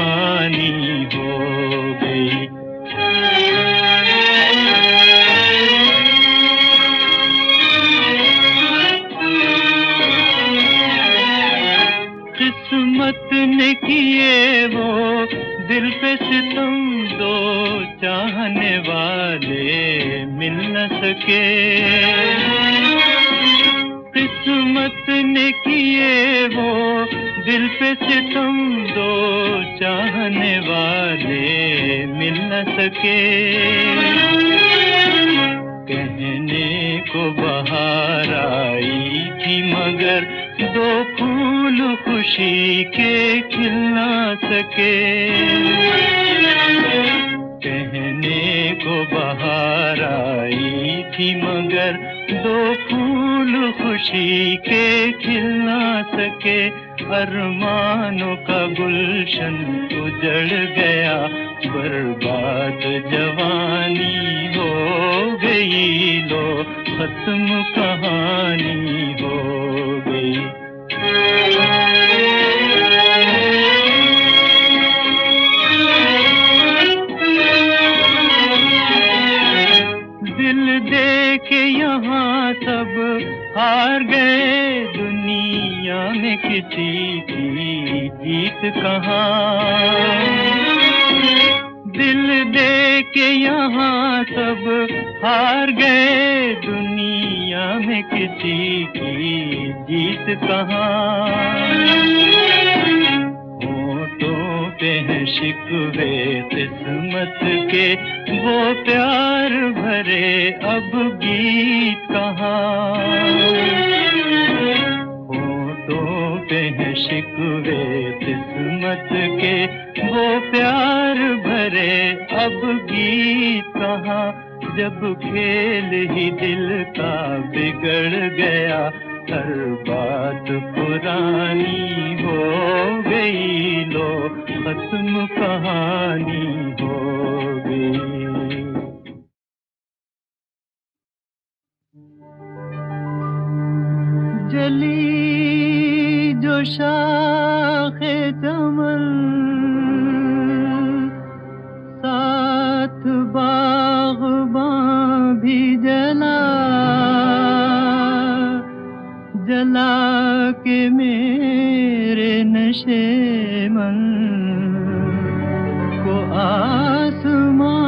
दीवानी हो गई। किस्मत ने किए वो दिल पे सितम दो चाहने वाले मिल न सके। किस्मत ने किए वो दिल पे सितम चाहने वाले मिल न सके। कहने को बाहर आई थी, मगर दो फूल खुशी के खिल न सके। कहने को बाहर आई थी, मगर दो फूल खुशी के खिल न सके। अरमानों का गुलशन उजड़ गया, बर्बाद जवानी हो गई लो, खत्म कहानी हो गई। दिल दे के यहाँ सब हार गए, दुनिया में किसी की जीत कहाँ। दिल दे के यहाँ सब हार गए, दुनिया में किसी की जीत कहाँ। पे है शिकवे किस्मत के, वो प्यार भरे अब गीत कहाँ। होठों पे शिकवे किस्मत के, वो प्यार भरे अब गीत कहाँ? जब खेल ही दिल का बिगड़ गया, हर बात पुरानी हो गई लो, खत्म कहानी हो गई। जली शाखे चमन साथ बागबां भी जला जला के मेरे नशे मन को आसमां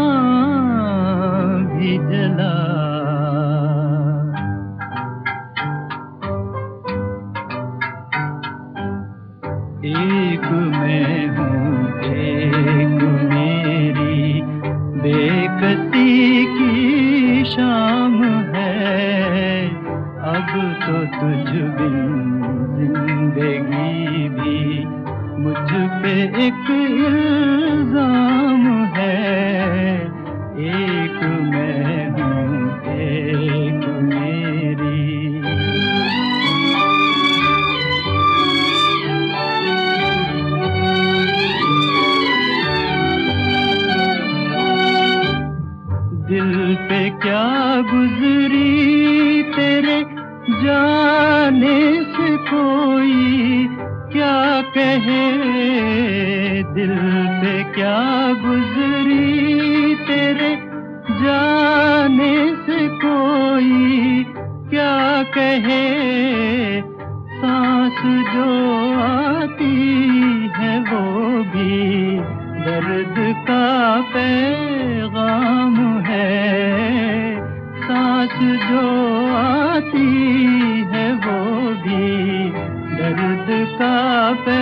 भी जला। मेरी बेकसी की शाम है। अब तो तुझ ज़िंदगी भी मुझ पे एक इल्ज़ाम क्या गुजरी तेरे जाने से कोई? क्या कहे दिल पे क्या गुजरी तेरे जाने से कोई? क्या कहे सांस जो आती है वो भी दर्द का पैगाम जो आती है वो भी दर्द का पैगाम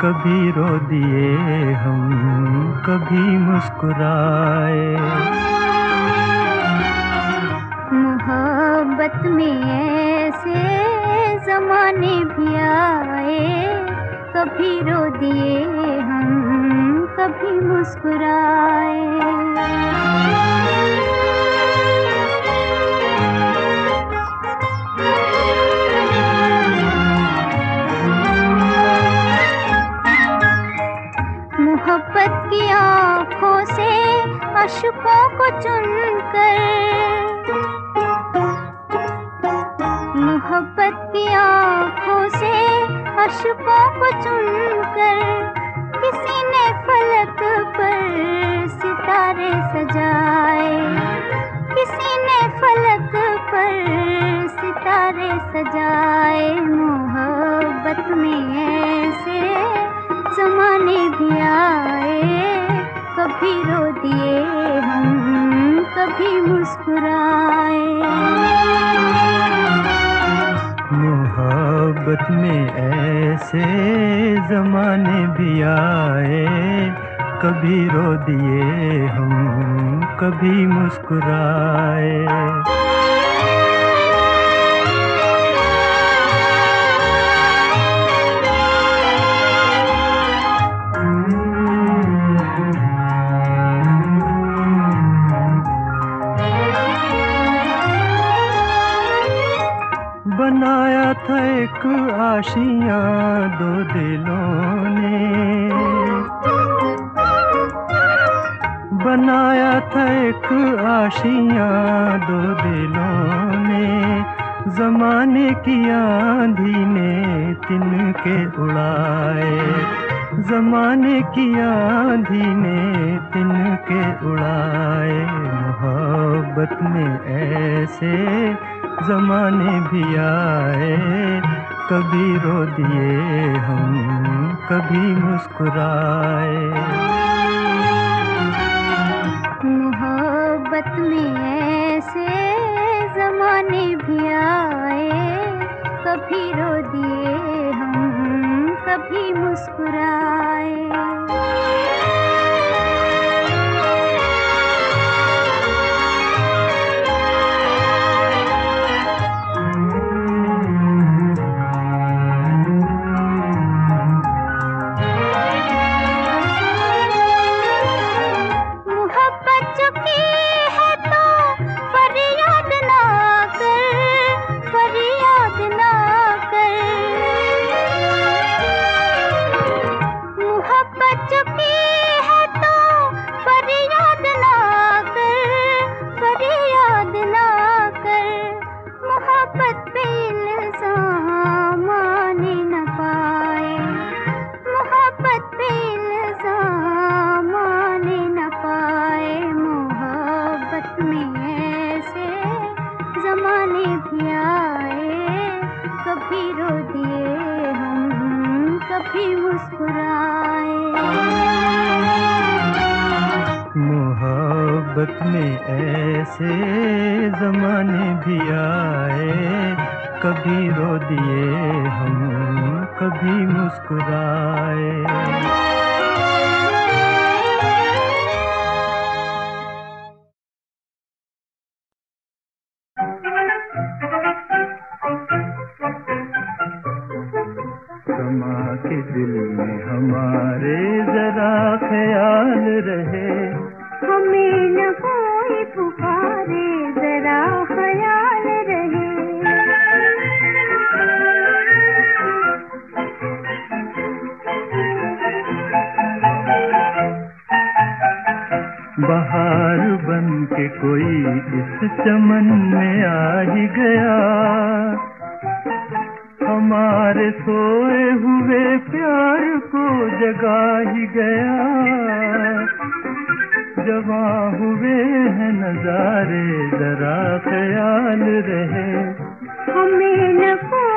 कभी रो दिए हम, कभी मुस्कुराए। मोहब्बत में ऐसे जमाने भी आए, कभी रो दिए जरा बाहर बन के कोई इस चमन में आ ही गया। हमारे सोए हुए प्यार को जगा ही गया। जवा हुए हैं नजारे जरा ख्याल रहे। हमें न को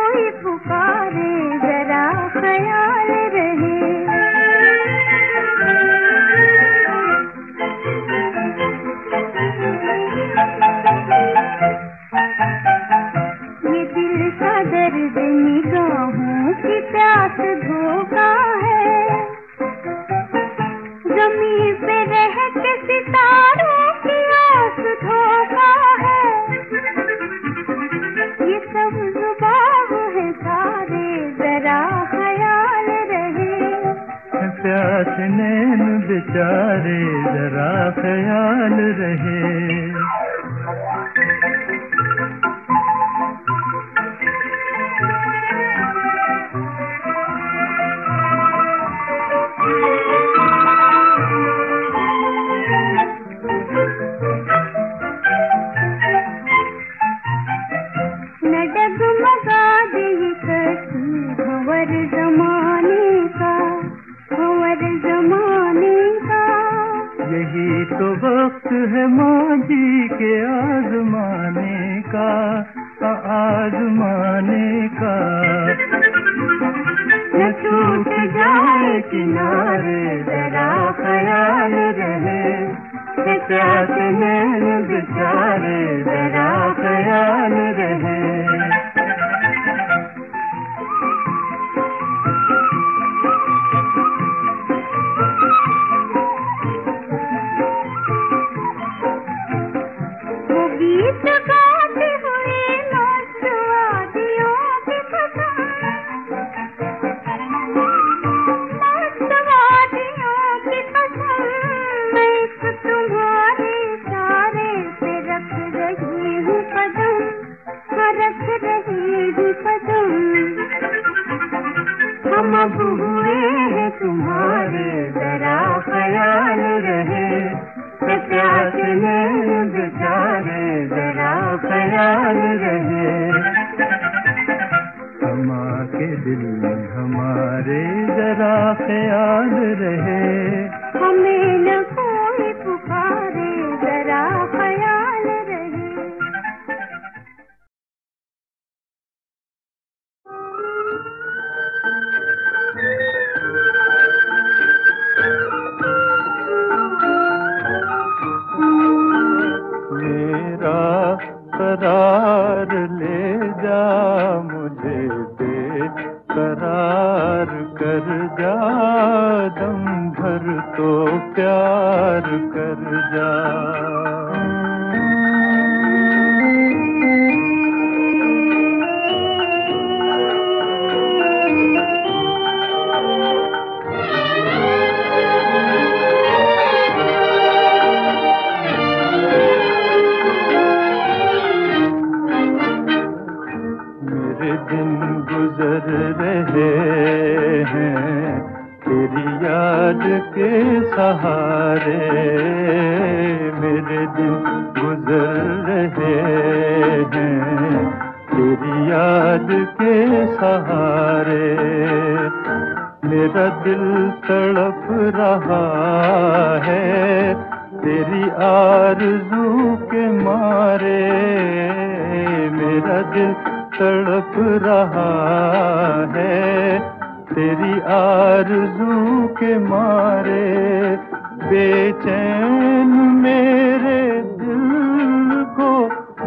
आरज़ू के मारे, बेचैन मेरे दिल को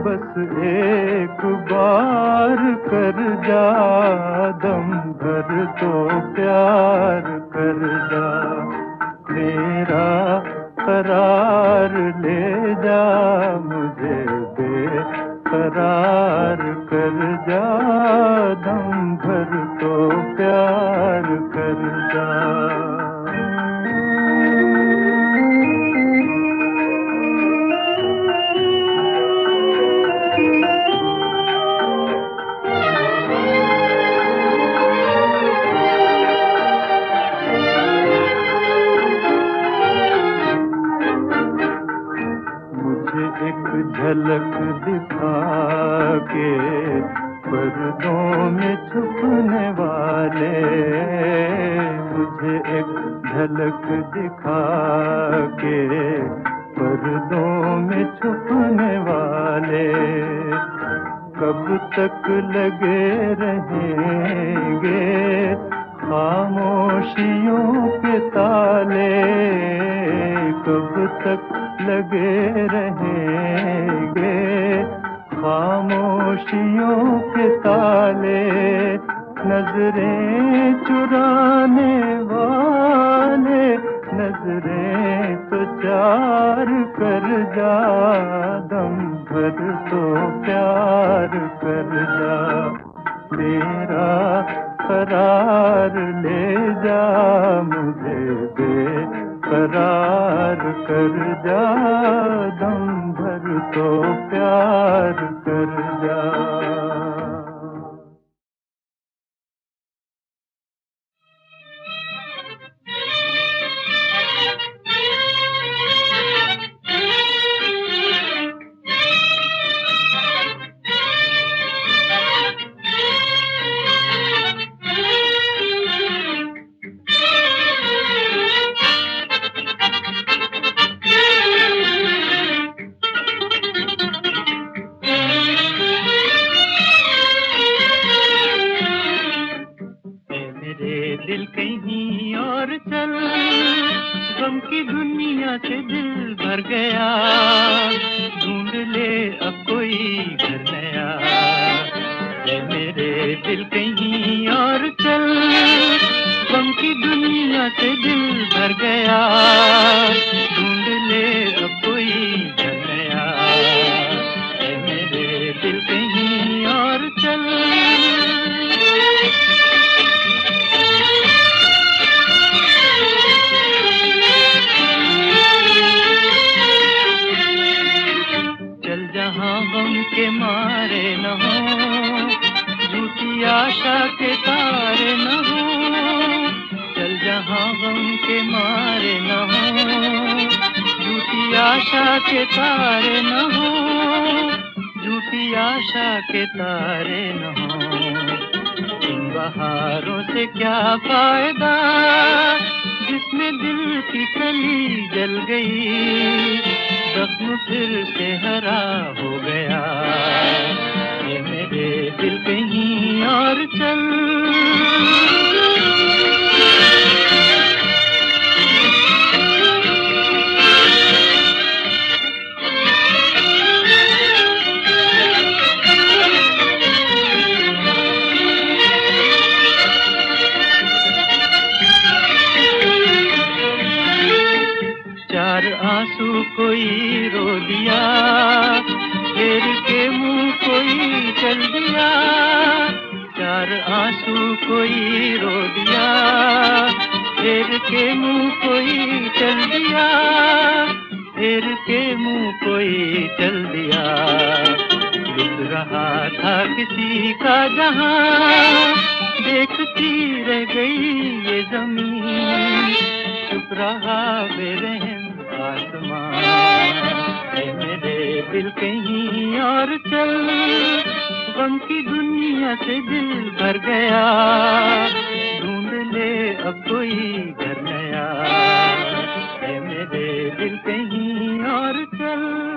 बस एक बार कर जा, दम भर तो प्यार कर जा। मेरा करार ले जा, मुझे बेकरार कर जा, दम भर तो प्यार कर जा मुझे एक झलक दिखा के पर्दों में छुपने वाले तुझे एक झलक दिखा के पर्दों में छुपने वाले कब तक लगे रहेंगे खामोशियों के ताले? कब तक लगे रहेंगे? जहाँ देखती रह गई ये ज़मीन। चुप रहा बेरहम आसमान। मेरे दिल कहीं और चल। गम की दुनिया से दिल भर गया। ढूंढ ले अब कोई घर नया। मेरे दिल कहीं और चल।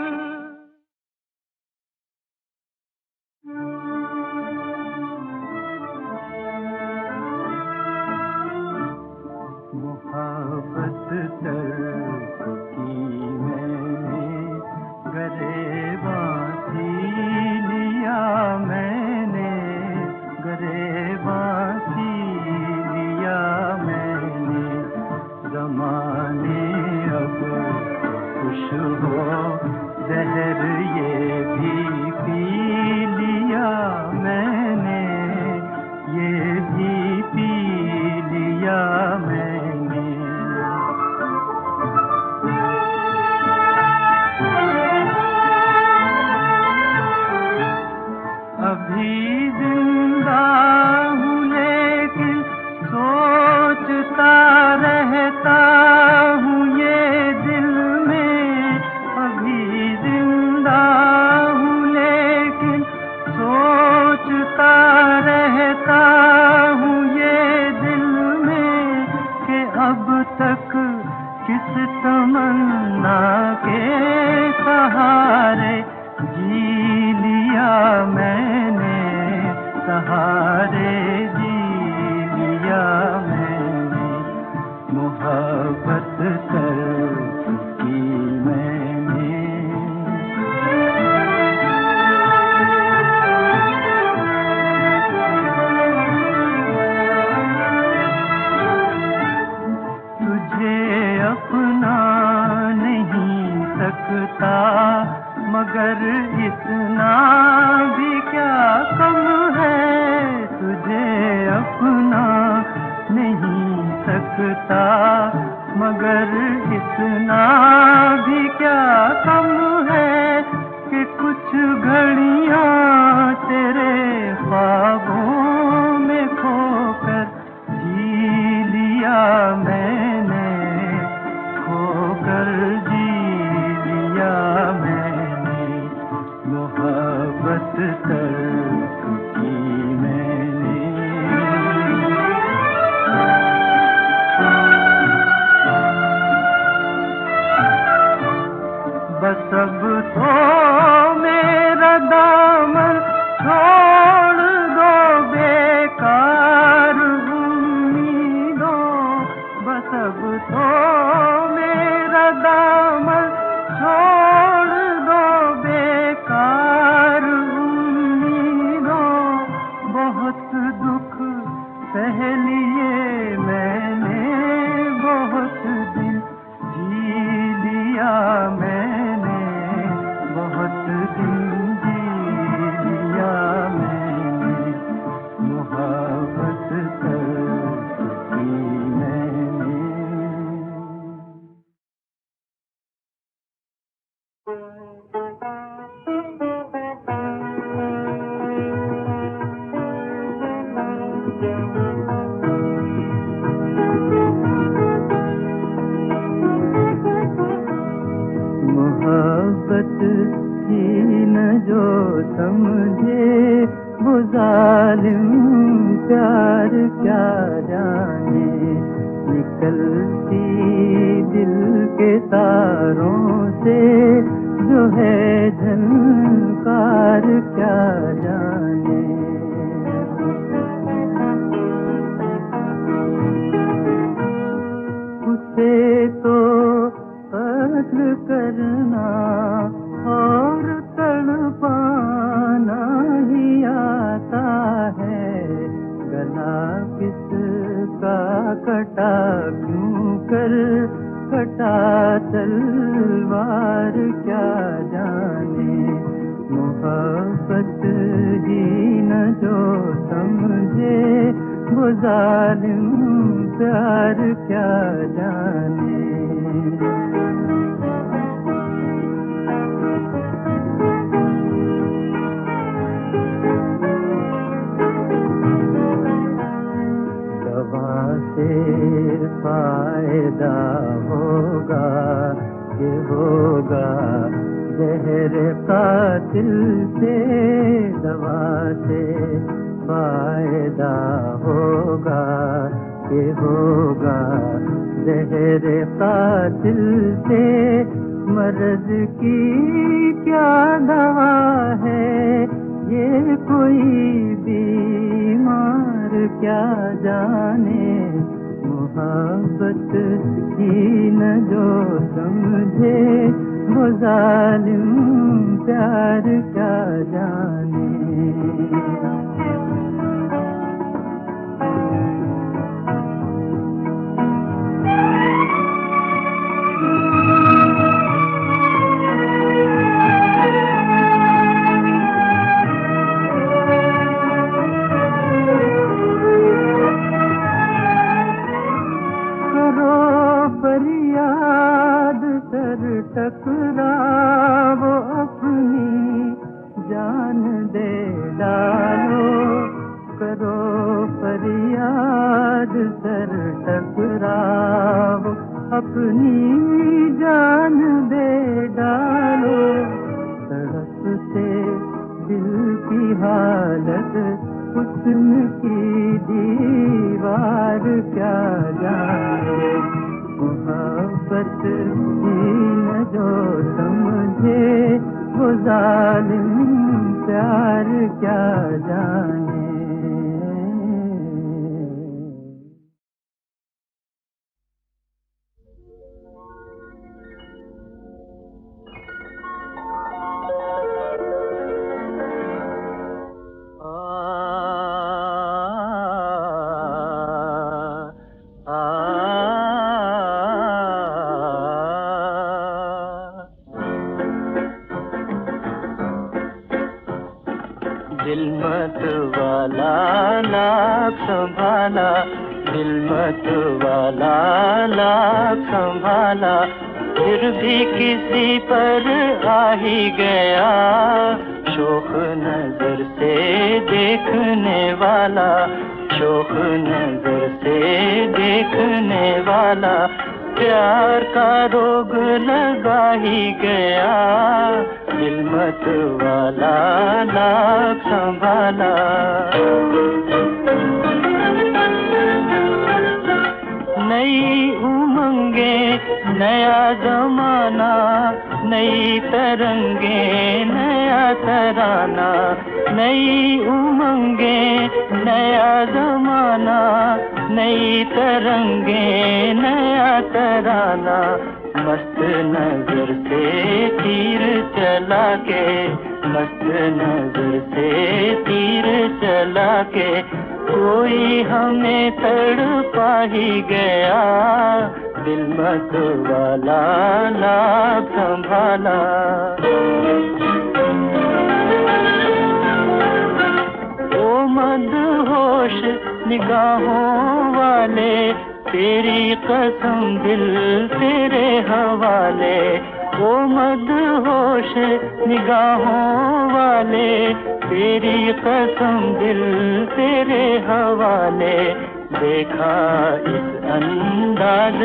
चल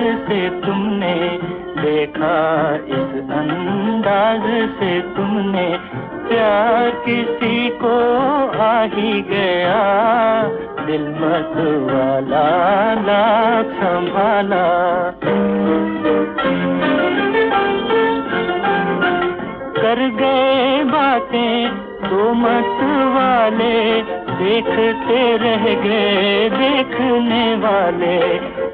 से तुमने देखा, इस अंदाज से तुमने प्यार किसी को आ ही गया। दिल मत वाला लाख संभाला। कर गए बातें तो मत वाले देखते रह गए देखने वाले।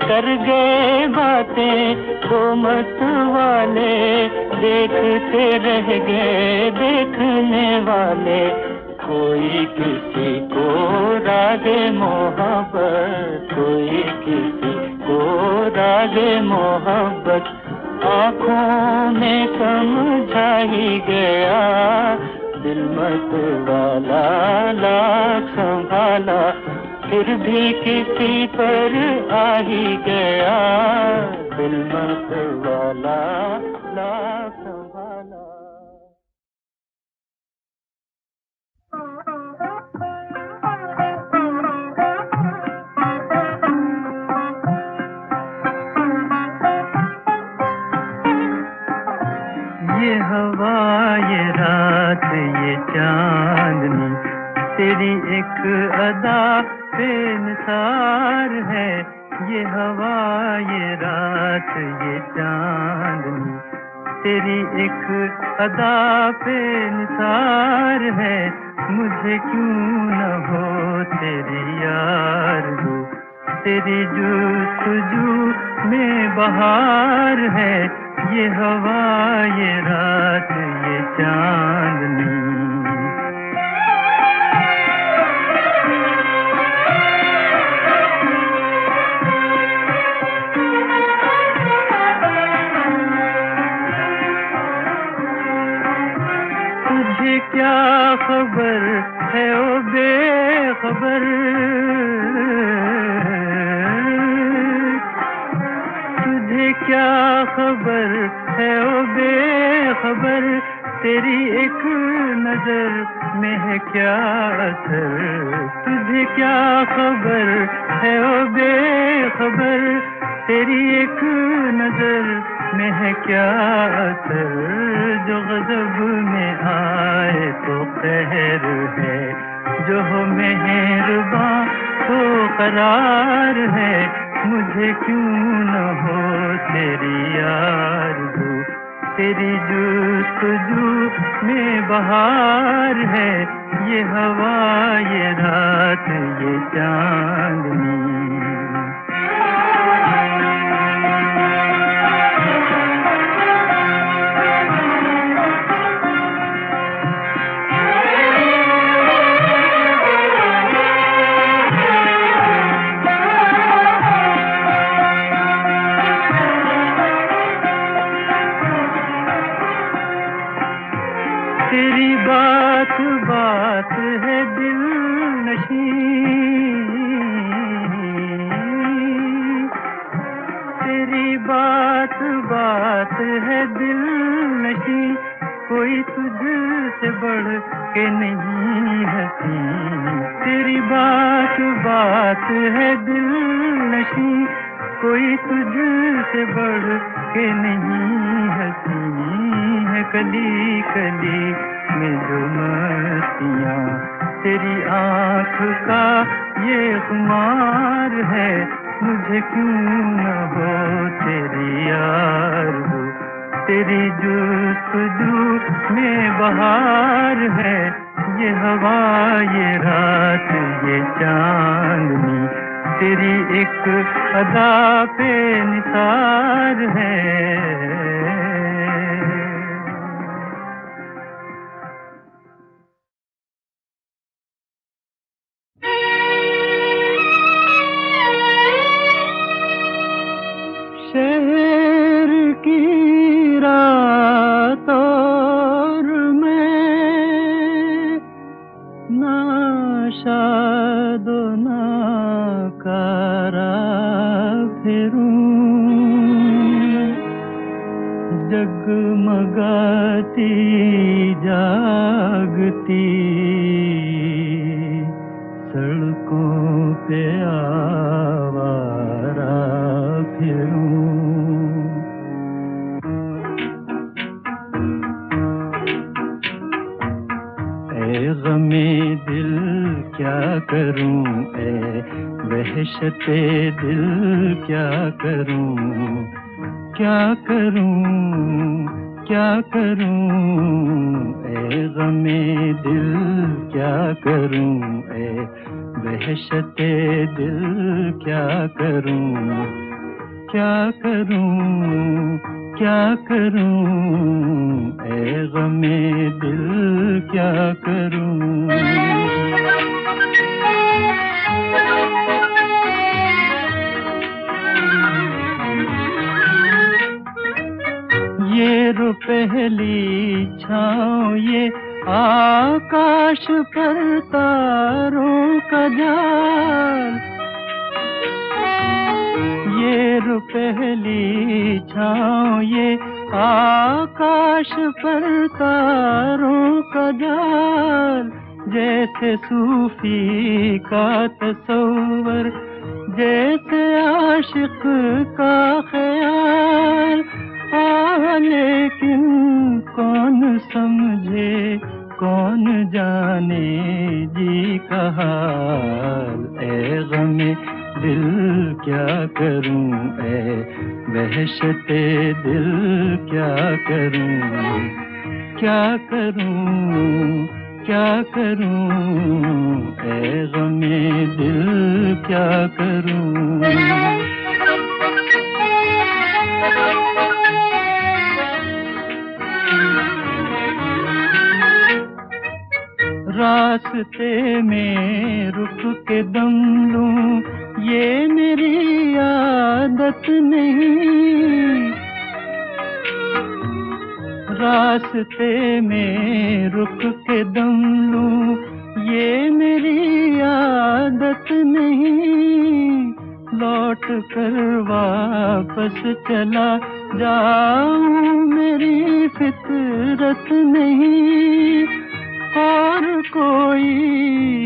कर गए बातें तो मत वाले, देखते रह गए देखने वाले। कोई किसी को रागे मोहब्बत, कोई किसी को रागे मोहब्बत। आँखों में समझा ही गया, दिल मत वाला, लाख संभाला। फिर भी किसी पर आ ही गया। दिल मत वाला लाख संभाला। ये हवा, ये रात, ये चांदनी, तेरी एक अदा। पे निसार है, ये हवा, ये रात, ये चांदनी तेरी एक अदा पे निसार है, मुझे क्यों न हो तेरी यार? हो तेरी जुस्तजू में बहार है, ये हवा, ये रात, ये चांदनी क्या खबर है ओ बेखबर? तुझे क्या खबर है ओ बेखबर? तेरी एक नज़र में है क्या असर? तुझे क्या खबर है ओ बेखबर? तेरी एक नज़र में है क्या असर? जो गजब में आए तो कहर है। जो मेहरबान तो करार है। मुझे क्यों न हो तेरी यार तेरी जुस्तजू में बहार है। ये हवा, ये रात, ये चांदनी। कोई तुझ से बढ़ के नहीं हसी। तेरी बात बात है दिल नशी। कोई तुझ से बढ़ के नहीं हसी। है कली कली में जो मस्तियाँ। तेरी आँख का ये खुमार है। मुझे क्यों न हो तेरी यार तेरी जुस्तजू में बहार है। ये हवा, ये रात, ये चांदनी। तेरी एक अदा पे निसार है। शहर रात में मैं ना करा फिरूं। जगमगाती जागती करूँ? ए वहशते दिल क्या करूँ? क्या करूँ? क्या करूँ? ए, गमे दिल क्या करूँ? ए वहशते दिल क्या करूँ? क्या करूँ? क्या करूँ? ए, गमे दिल क्या करूँ? ये रो पहली छाओ ये आकाश पर तारों का जाल। ये रो पहली छाओ ये आकाश पर तारों का जाल। जैसे सूफी का तस्वर जैसे आशिक का ख्याल। लेकिन कौन समझे, कौन जाने? जी कहा ए गमे दिल क्या करूँ? ए वहशते दिल क्या करूँ? क्या करूँ? क्या करूँ? ए गमे दिल क्या करूँ? रास्ते में रुक के दम लूँ, ये मेरी आदत नहीं। रास्ते में रुक के दम लूँ, ये मेरी आदत नहीं। लौट कर वापस चला जाऊँ, मेरी फितरत नहीं। और कोई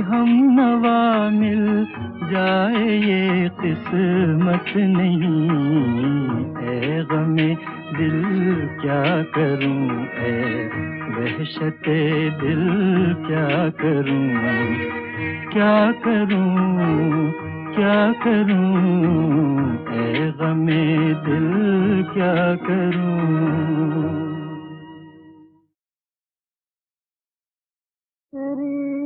हम नवा मिल जाए, ये किस्मत नहीं। ए गमे दिल, क्या करूँ? ए वहशते दिल, क्या करूँ? क्या करूँ? क्या करूँ? गमे दिल क्या करूँ? तेरी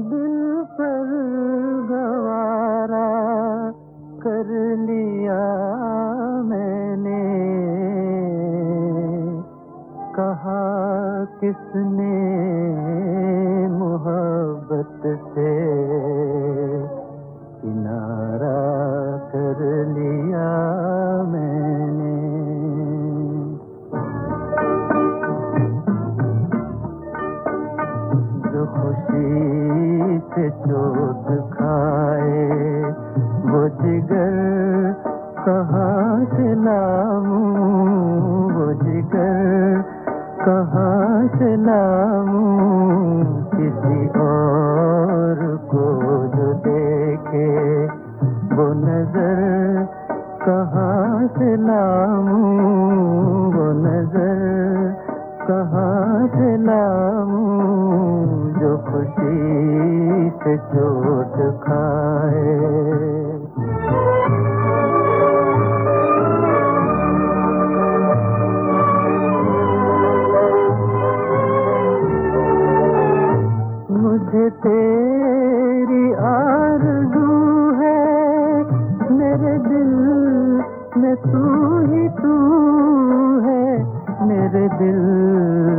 दिल पर गवारा कर लिया मैंने। कहा किसने जिगर, कहाँ से लाऊं वो जिगर, कहाँ से लाऊं किसी और को जो देखे वो नज़र, कहाँ से लाऊं वो नज़र, कहाँ से लाऊं जो खुशी से चोट खाए दिल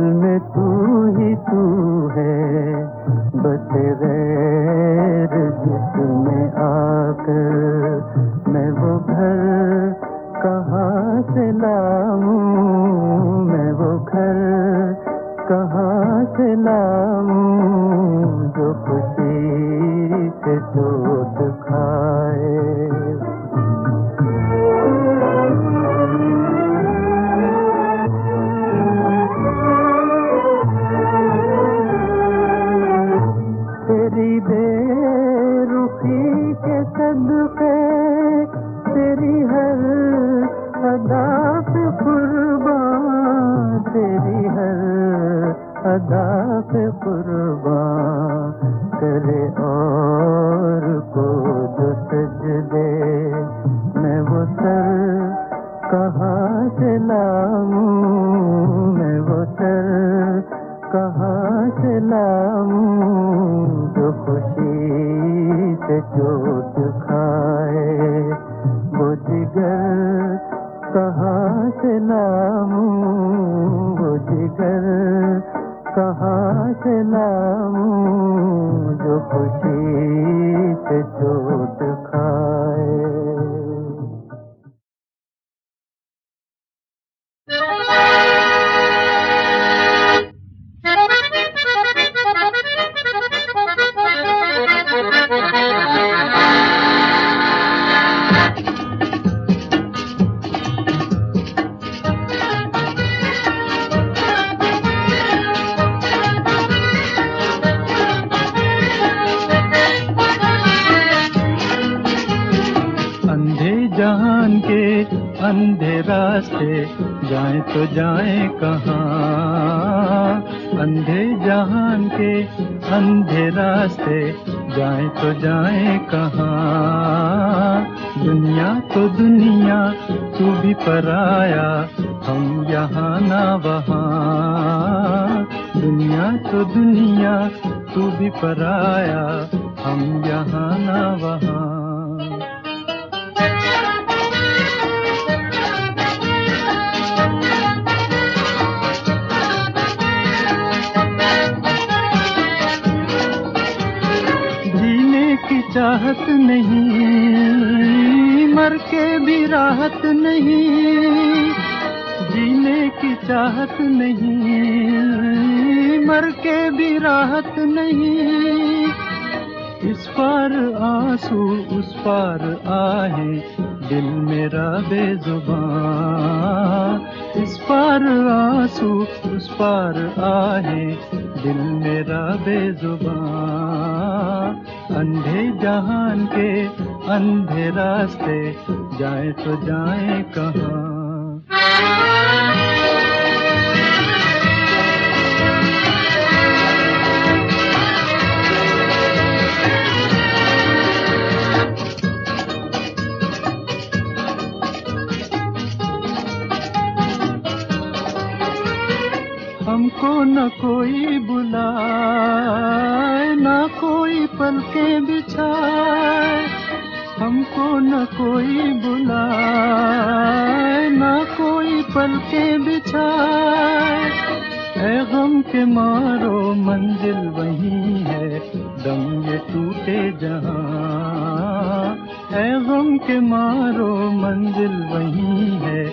है गम के मारो, मंजिल वही है।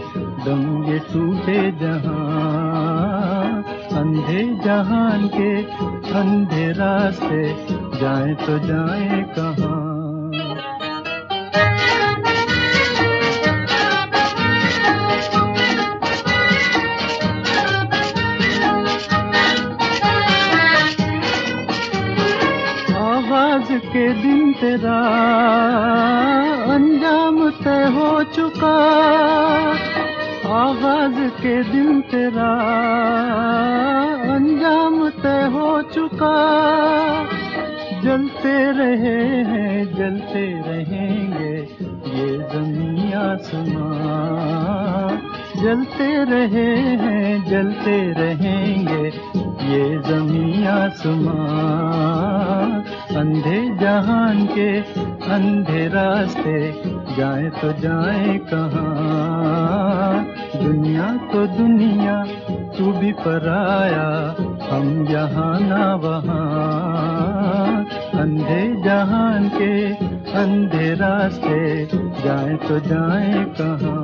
दम ये टूटे जहाँ, अंधे जहान के अंधे रास्ते। जाए तो जाए कहाँ। के दिन तेरा रहे हैं, जलते रहेंगे ये जमी आसमान अंधे जहान के अंधे रास्ते, जाए तो जाए कहाँ। दुनिया तो दुनिया तू भी पराया, हम यहाँ ना वहाँ। अंधे जहान के अंधे रास्ते, जाए तो जाए कहाँ।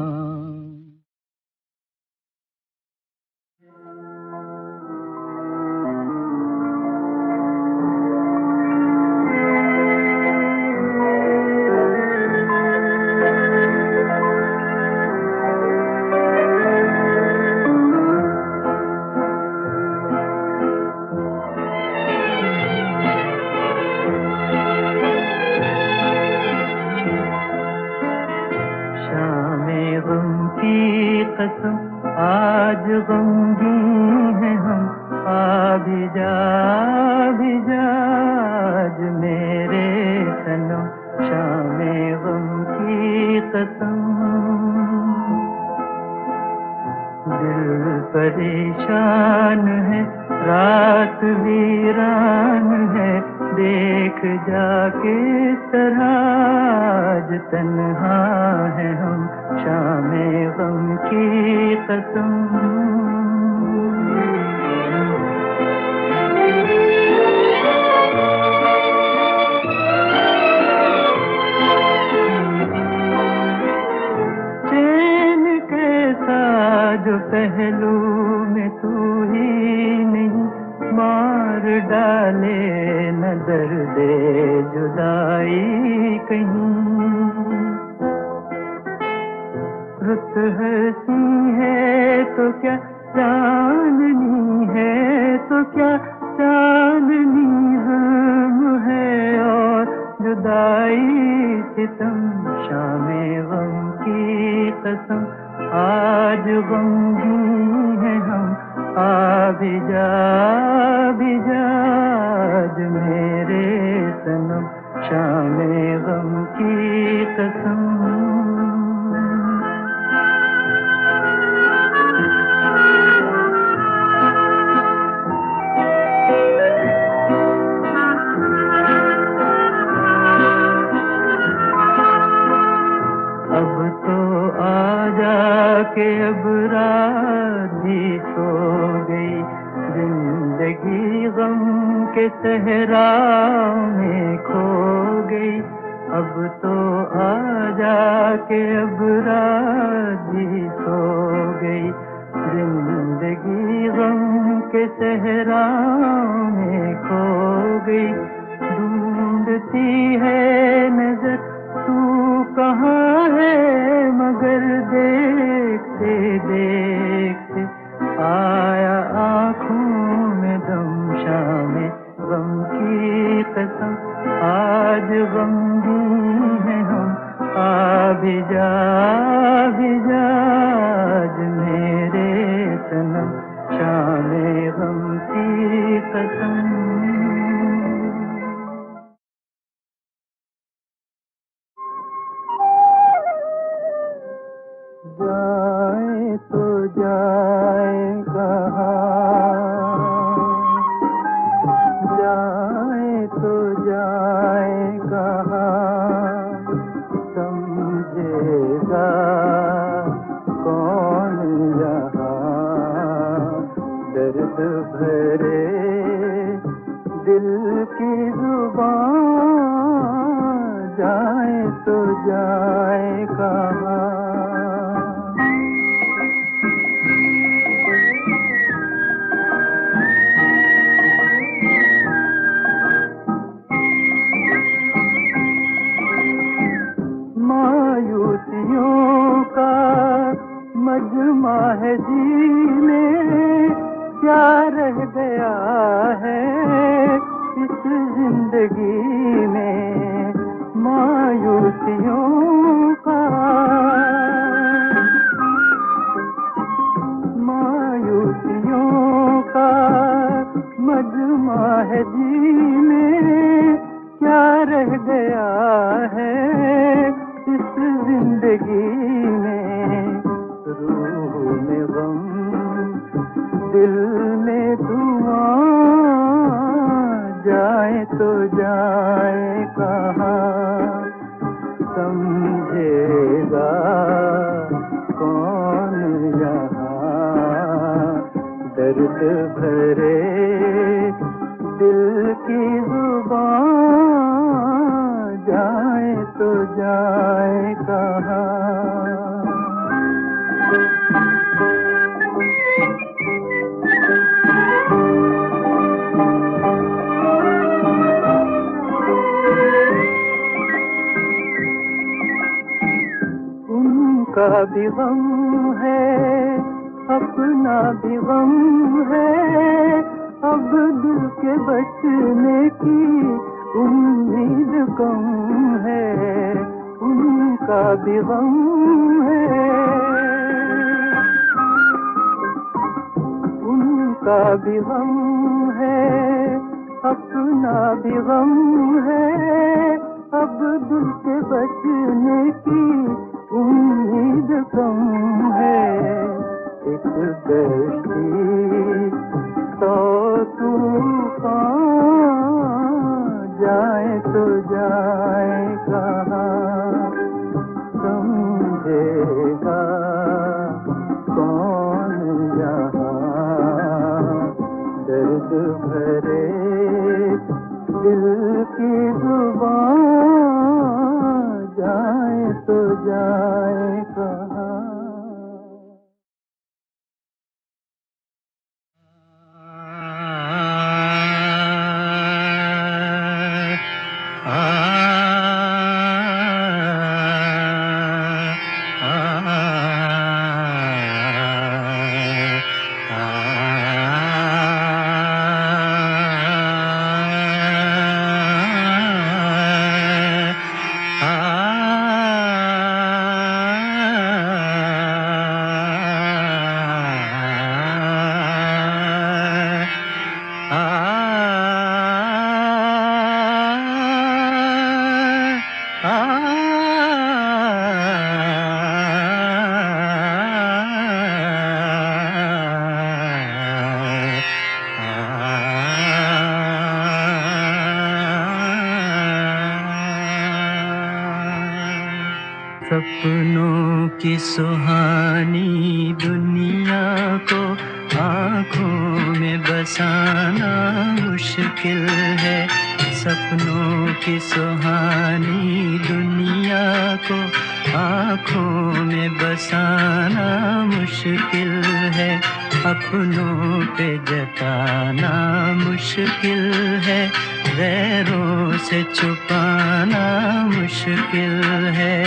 अपनों पे जताना मुश्किल है, गैरों से छुपाना मुश्किल है।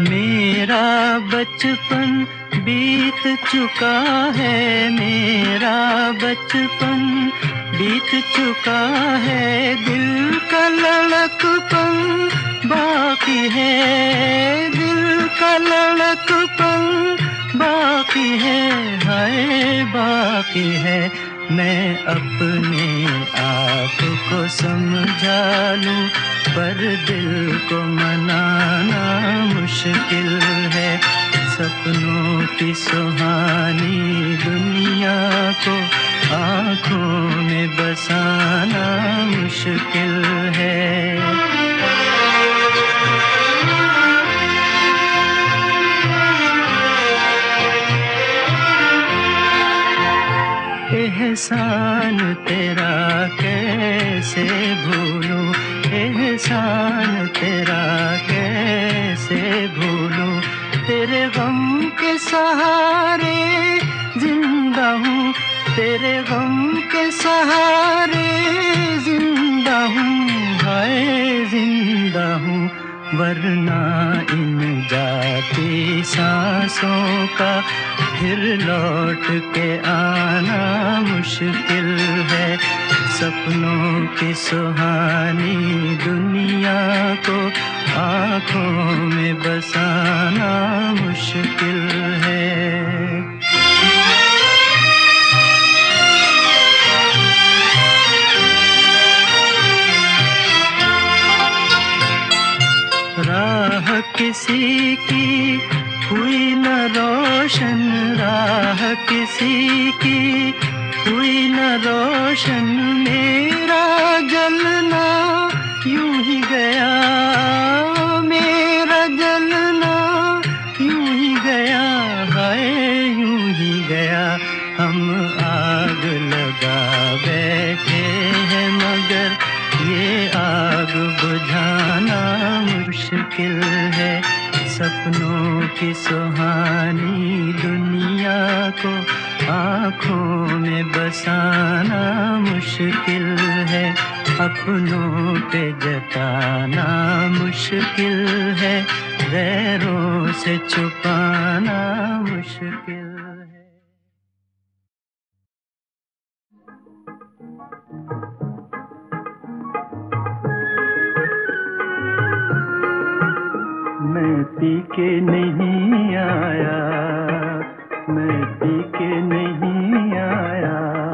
मेरा बचपन बीत चुका है, मेरा बचपन बीत चुका है दिल का लड़कपन बाकी है। दिल का लड़कपन बाकी है, हाय बाकी है। मैं अपने आप को समझा लूँ, पर दिल को मनाना मुश्किल है। सपनों की सुहानी दुनिया को आँखों में बसाना मुश्किल है। एहसान तेरा कैसे भूलूं? एहसान तेरा कैसे भूलूं? तेरे गम के सहारे ज़िंदा हूँ। तेरे गम के सहारे ज़िंदा हूँ, हाय ज़िंदा हूँ, वरना इन जाती सांसों का फिर लौट के आना मुश्किल है। सपनों की सुहानी दुनिया को आँखों में बसाना मुश्किल है। किसी की हुई न रोशन, राह किसी की हुई न रोशन, मेरा जलना यूँ ही गया। की सुहानी दुनिया को आँखों में बसाना मुश्किल है, अपनों पे जताना मुश्किल है, गैरों से छुपाना मुश्किल मैं पी के नहीं आया मैं पी के नहीं आया।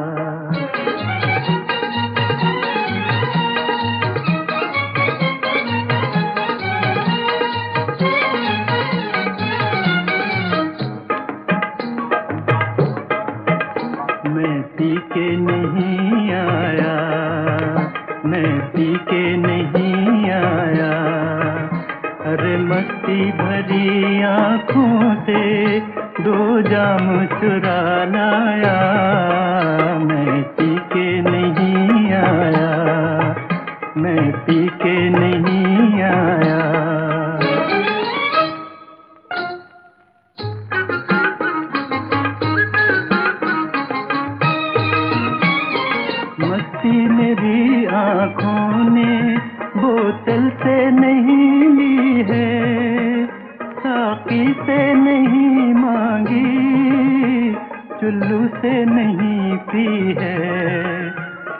आँखों से दो जाम चुरा लाया। मैं पी के नहीं आया। मैं पी के नहीं आया। से नहीं पी है।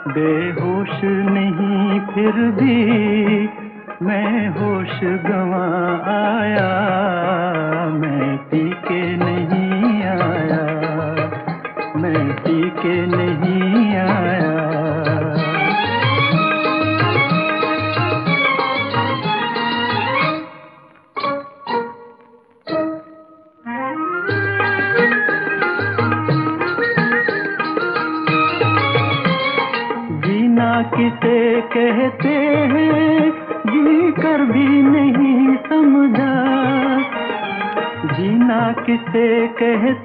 बेहोश नहीं, फिर भी मैं होश गवा आया। मैं पी के नहीं आया। मैं पी के नहीं आया। कहते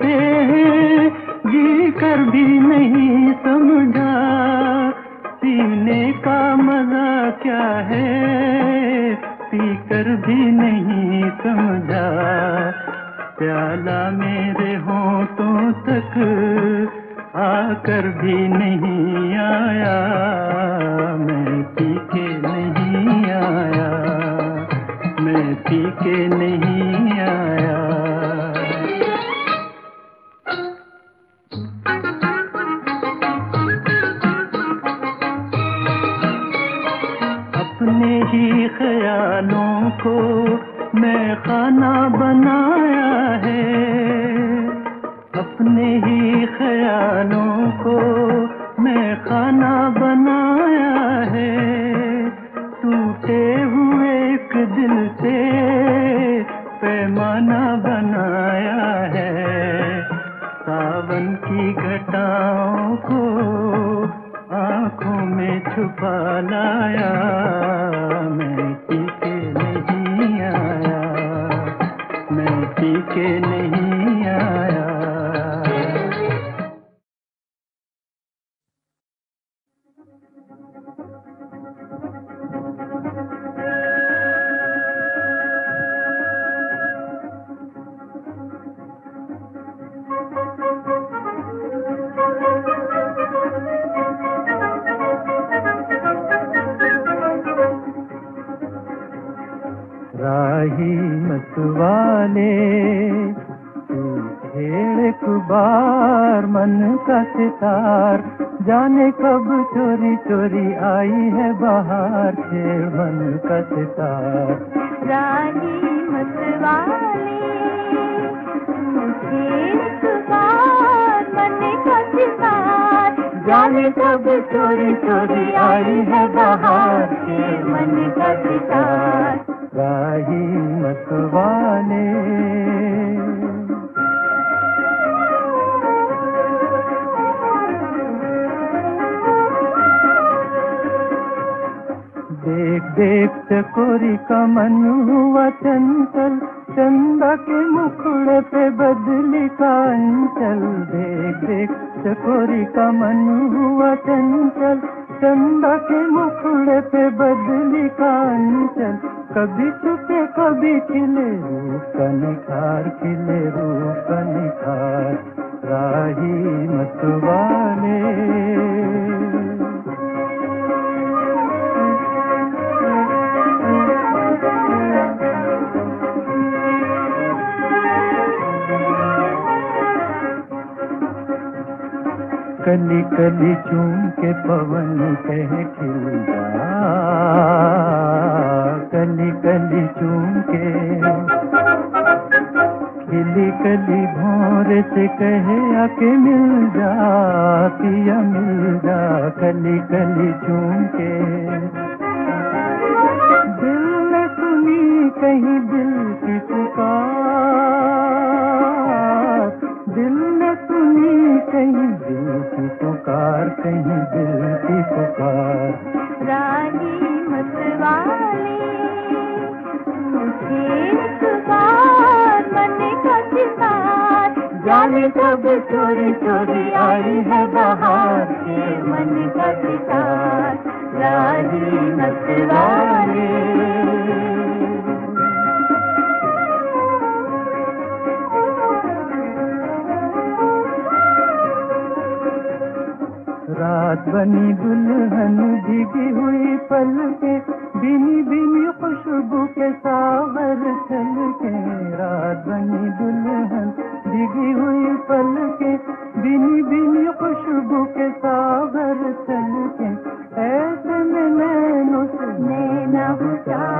बनी दुल्हन भीगी हुई पल के, बिनी बिनी खुशबू के सावर चल के। रात बनी दुल्हन भीगी हुई पल के, बिनी बिनी खुशबू के सावर चल के। ऐसे में नैनो से नैना हुआ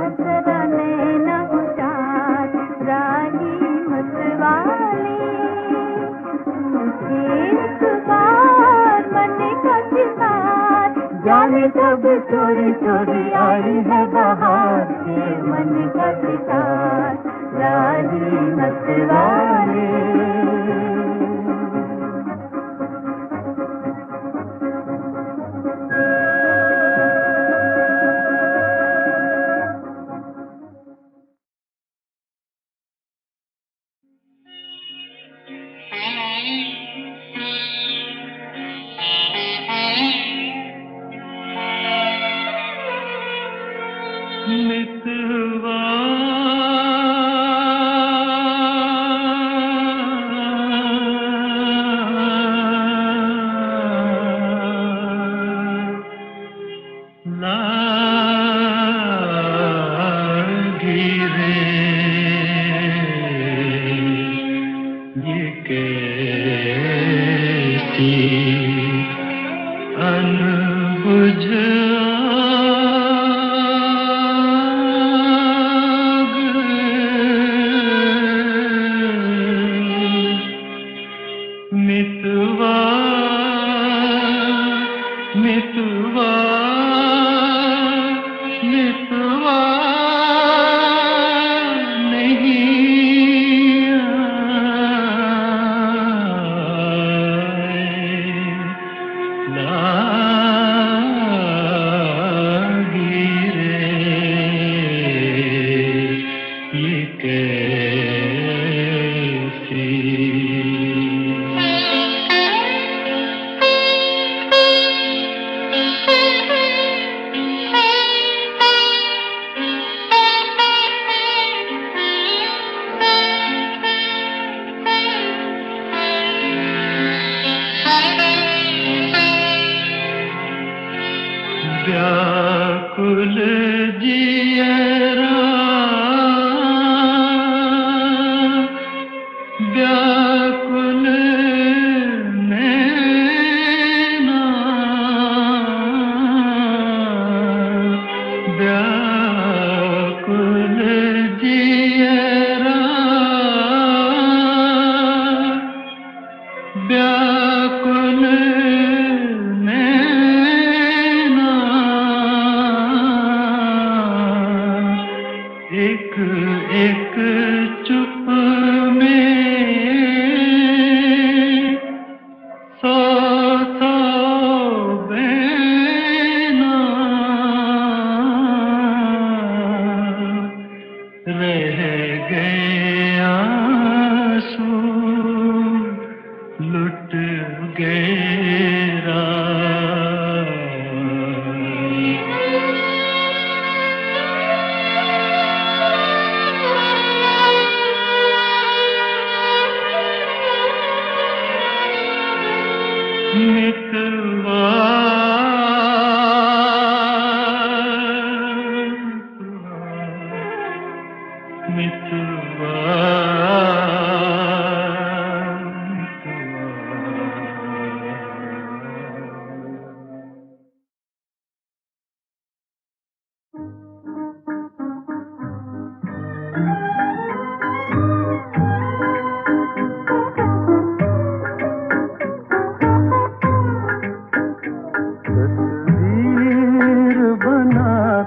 नैना में जब चोरी चोरी आई है बाहर के मन का शिकार राज़ी मतवारी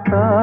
பார்த்தார்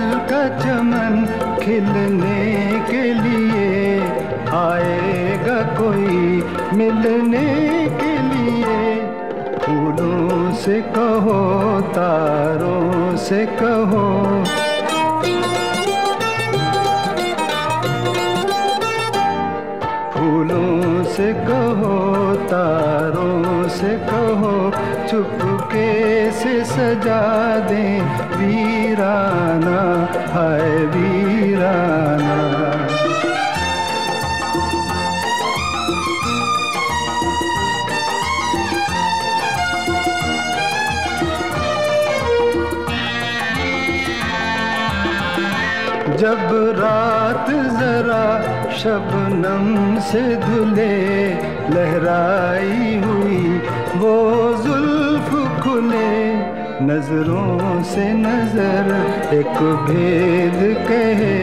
का चमन खिलने के लिए आएगा कोई मिलने के लिए। फूलों से कहो, तारों से कहो। फूलों से कहो, तारों से कहो, चुपके से सजा दे वीराना हाय वीराना। जब रात जरा शबनम से धुले लहराई हुई वो जुल्फ खुले। नज़रों से नज़र एक भेद कहे।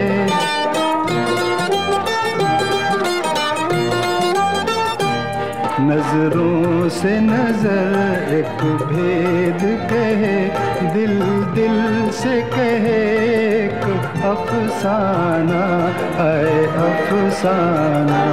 नज़रों से नज़र एक भेद कहे, दिल दिल से कहे, एक अफसाना है अफसाना।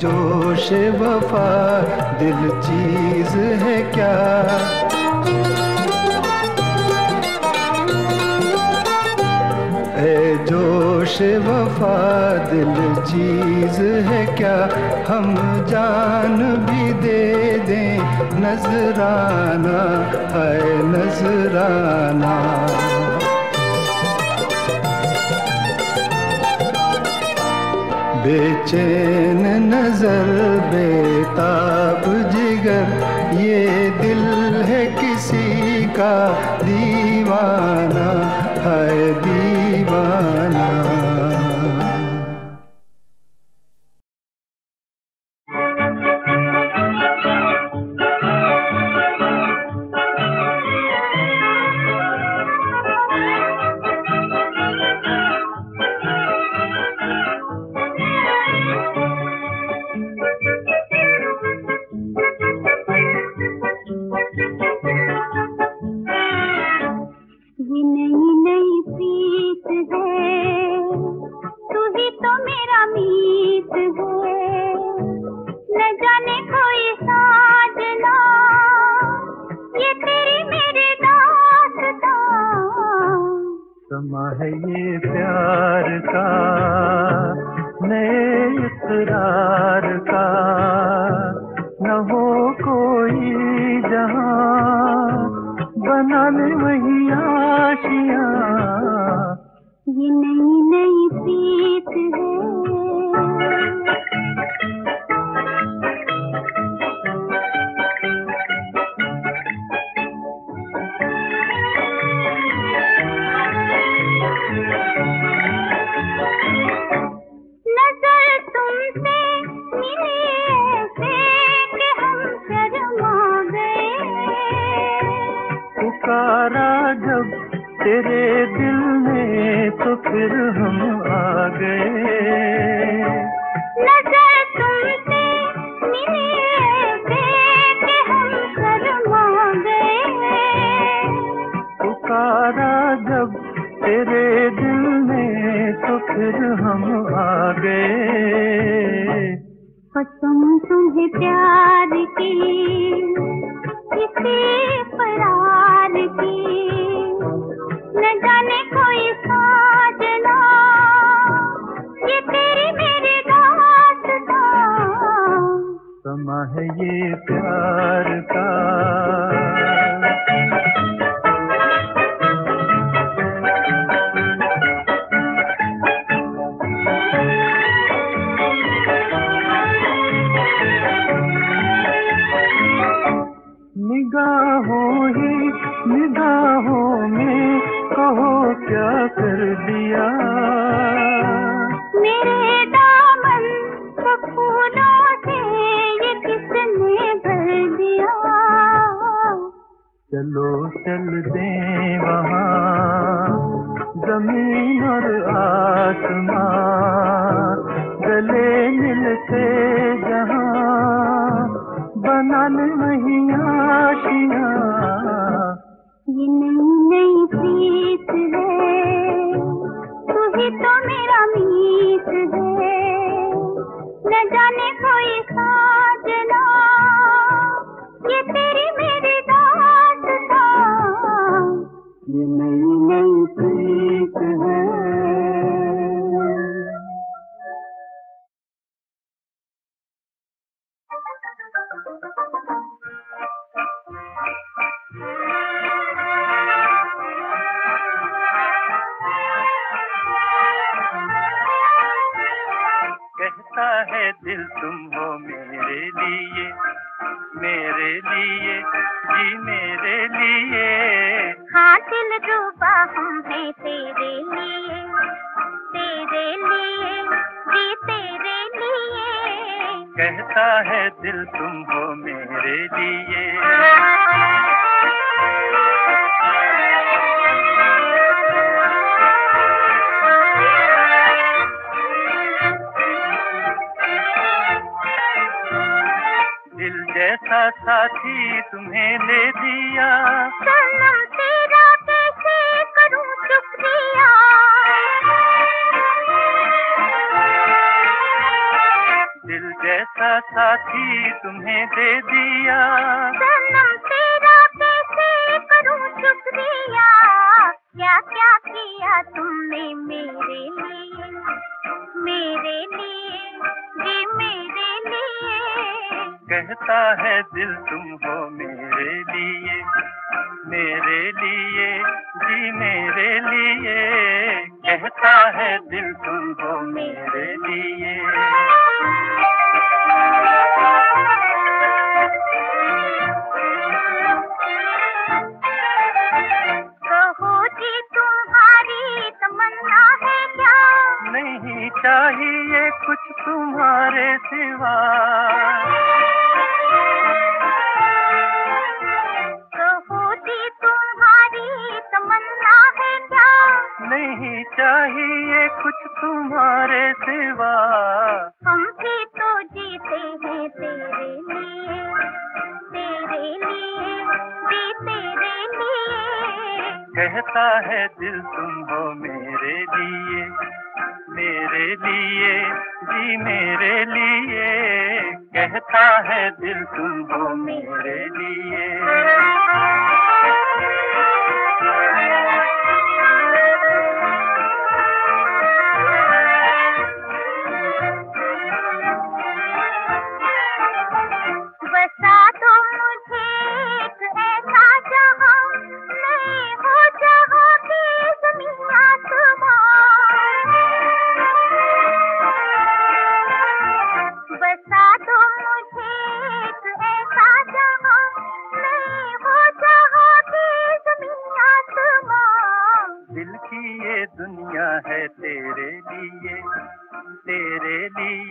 जोश वफा, दिल चीज़ है क्या? ऐ जोश वफा, दिल चीज़ है क्या? हम जान भी दे दें नजराना, है नजराना। बेचैन नज़र बेताब जिगर। ये दिल है किसी का दीवाना है दीवाना।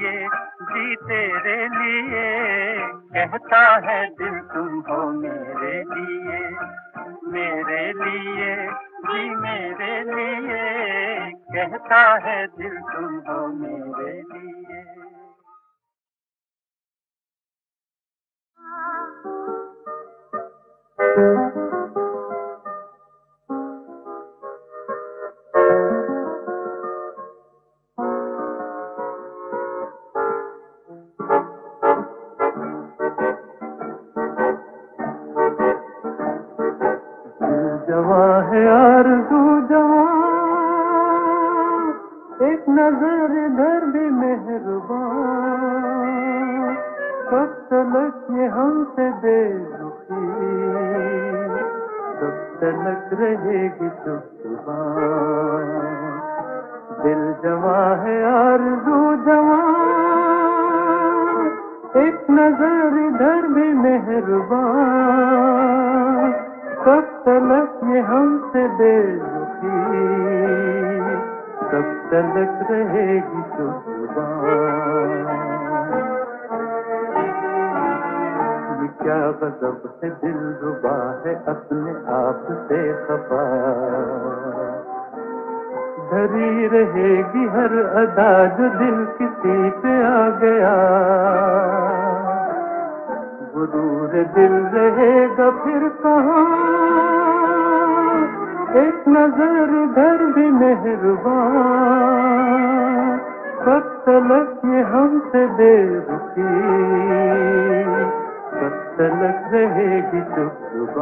लिए जी तेरे लिए। कहता है दिल तुम हो मेरे लिए मेरे लिए, जी मेरे लिए। कहता है दिल तुम हो मेरे लिए। जवा है आरज़ू जवा एक नज़र इधर भी मेहरबान। ये हमसे कब तलक रहेगी चुप दिल जवा है आरज़ू जवा एक नज़र इधर भी मेहरबान। तलक ये हमसे बेरुखी कब तलक रहेगी तो ये क्या गजब है दिल रुबा है अपने आप से खफा धरी रहेगी हर अदा जो दिल किसी पे आ गया। गुरूर दिल रहेगा फिर कहाँ? नज़र इधर भी मेहरबान। तलक ये हमसे बेरुखी कब तलक रहेगी चुप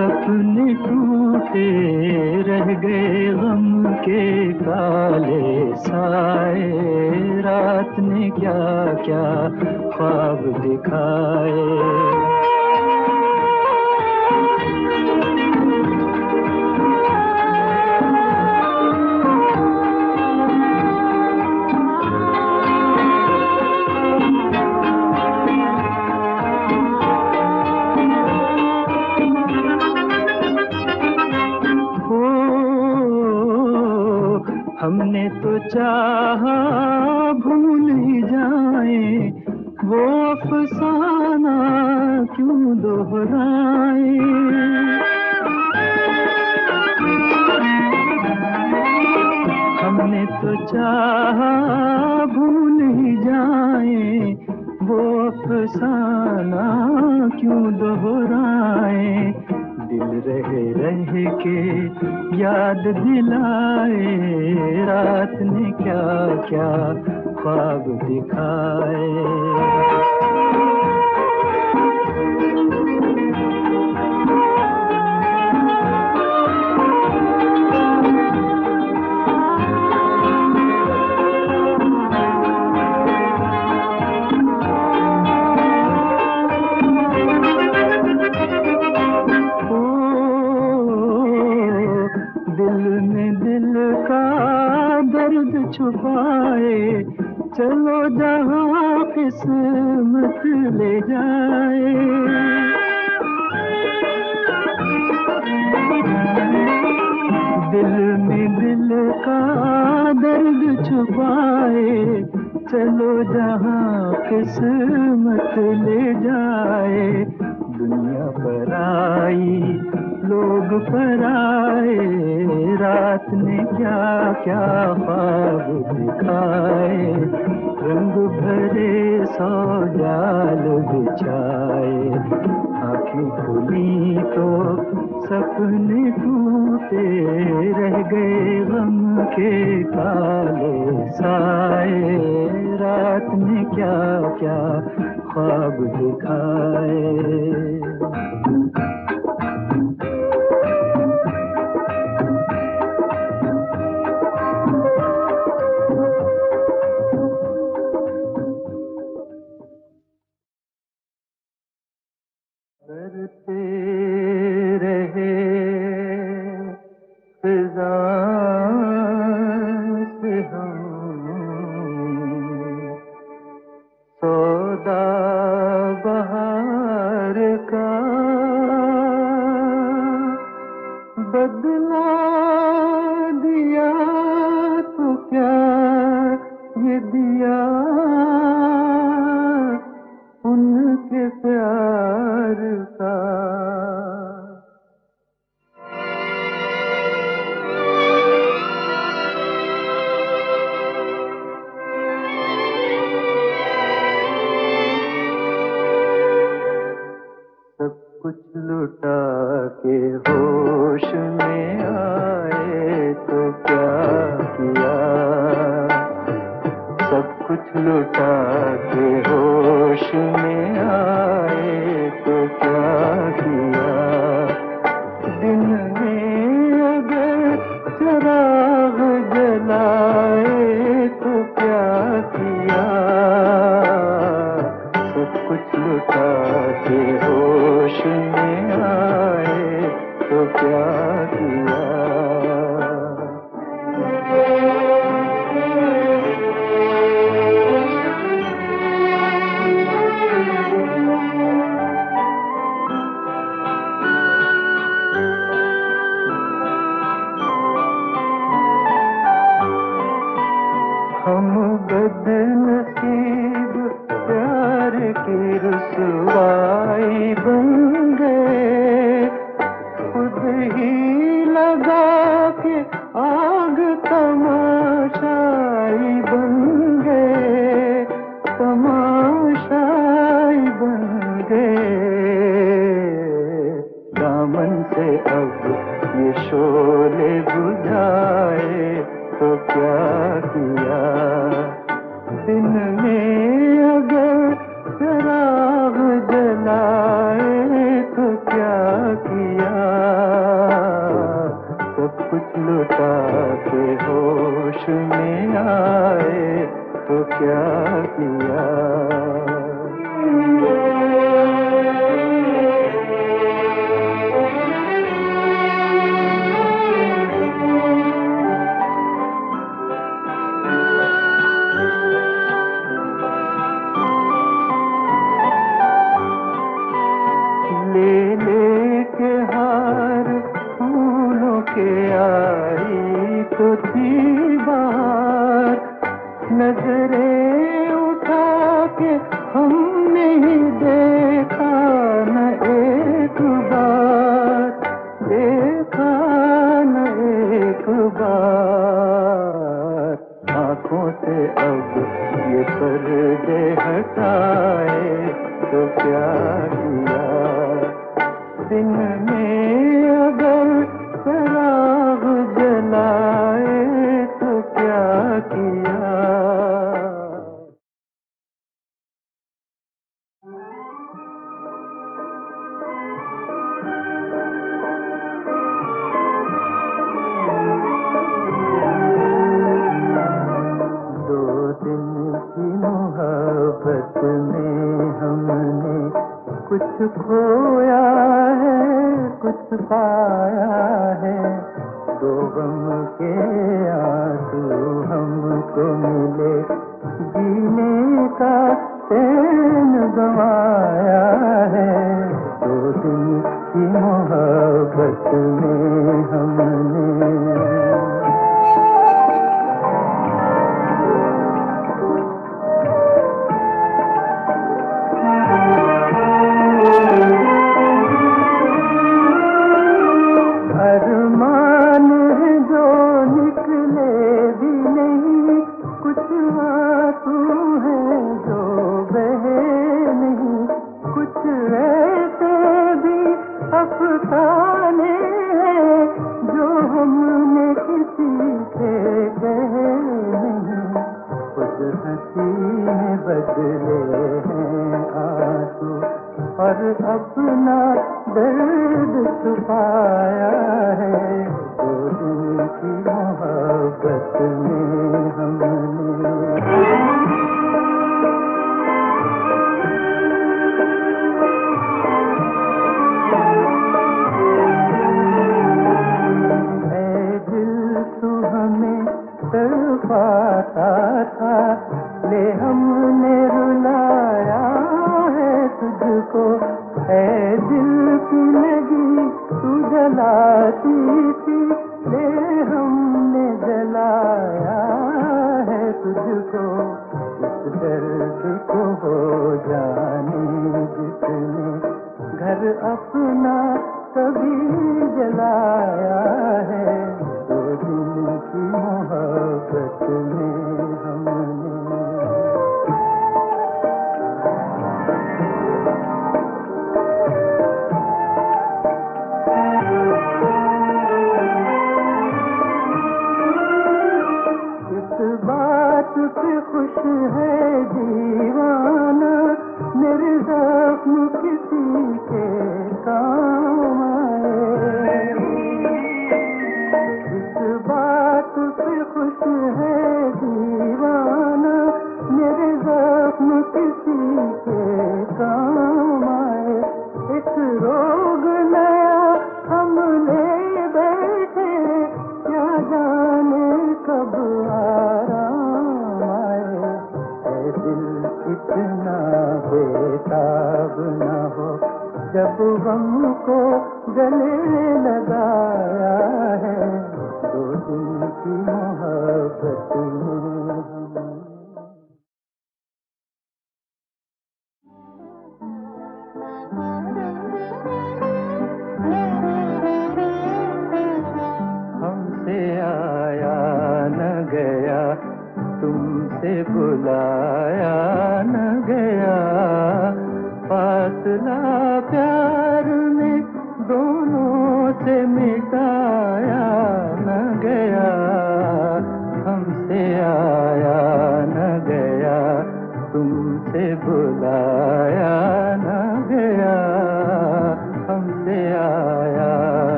सपने टूटे रह गए गम के काले साए। रात ने क्या क्या ख्वाब दिखाए। हमने तो चाहा भूल ही जाए, वो अफसाना क्यों दोहराए? हमने तो चाहा भूल ही जाए, वो अफसाना के याद दिलाए रात ने क्या क्या ख्वाब दिखाए। छुपाए, चलो जहाँ किस्मत ले जाए। दिल में दिल का दर्द छुपाए, चलो जहाँ किस्मत ले जाए। दुनिया पर आई लोग पर आए, रात ने क्या क्या ख्वाब दिखाए। रंग भरे सौ जाल बिछाए। आँखें खुली तो सपने टूटे, रह गए गम के काले साए। रात ने क्या क्या ख्वाब दिखाए। प्यार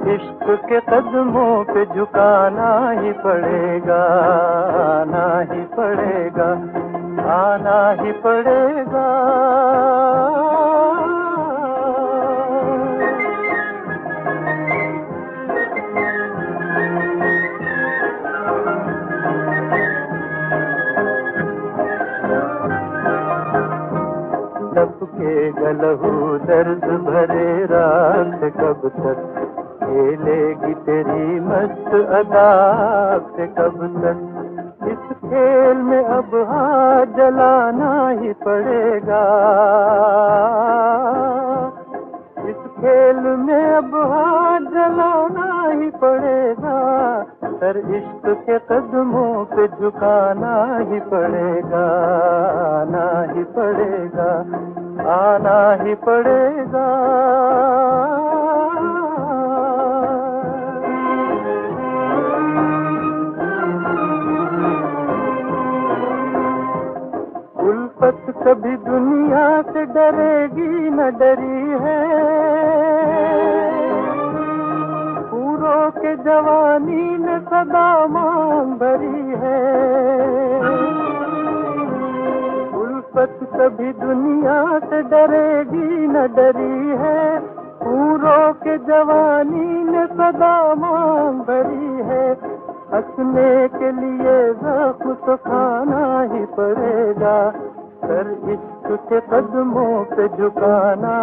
इश्क के कदमों पे झुकाना ही पड़ेगा, आना ही पड़ेगा, आना ही पड़ेगा। सबके गलहू दर्द भरे रात कब तक खेलेगी तेरी मस्त अदा से कब तक इस खेल में अब हाथ जलाना ही पड़ेगा। इस खेल में अब हाथ जलाना ही पड़ेगा। सर इश्क के कदमों पे झुकाना ही पड़ेगा, आना ही पड़ेगा, आना ही पड़ेगा। डरी है। पूरों के जवानी ने सदा मांग भरी है। उल्फत कभी दुनिया से डरेगी न डरी है। पूरों के जवानी ने सदा मांग भरी है। हंसने के लिए जख्म तो खाना ही पड़ेगा। झुकाना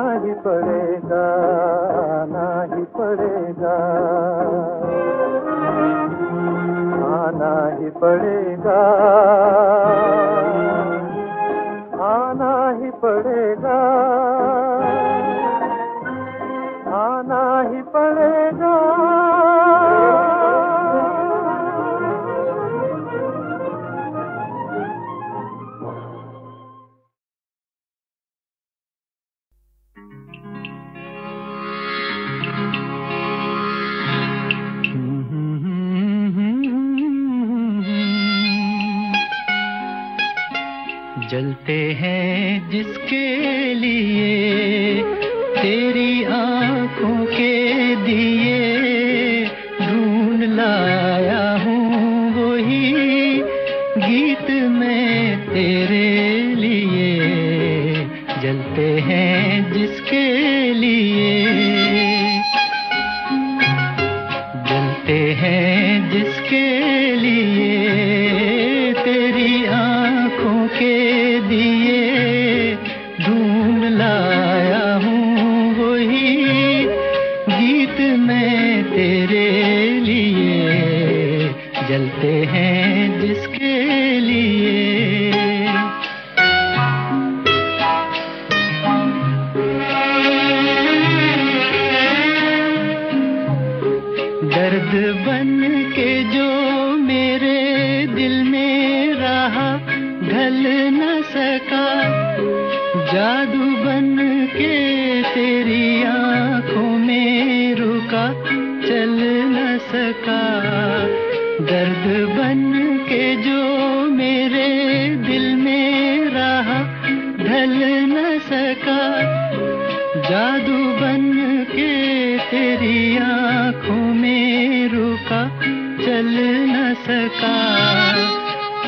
जादू बन के तेरी आँखों में रुका, चल न सका।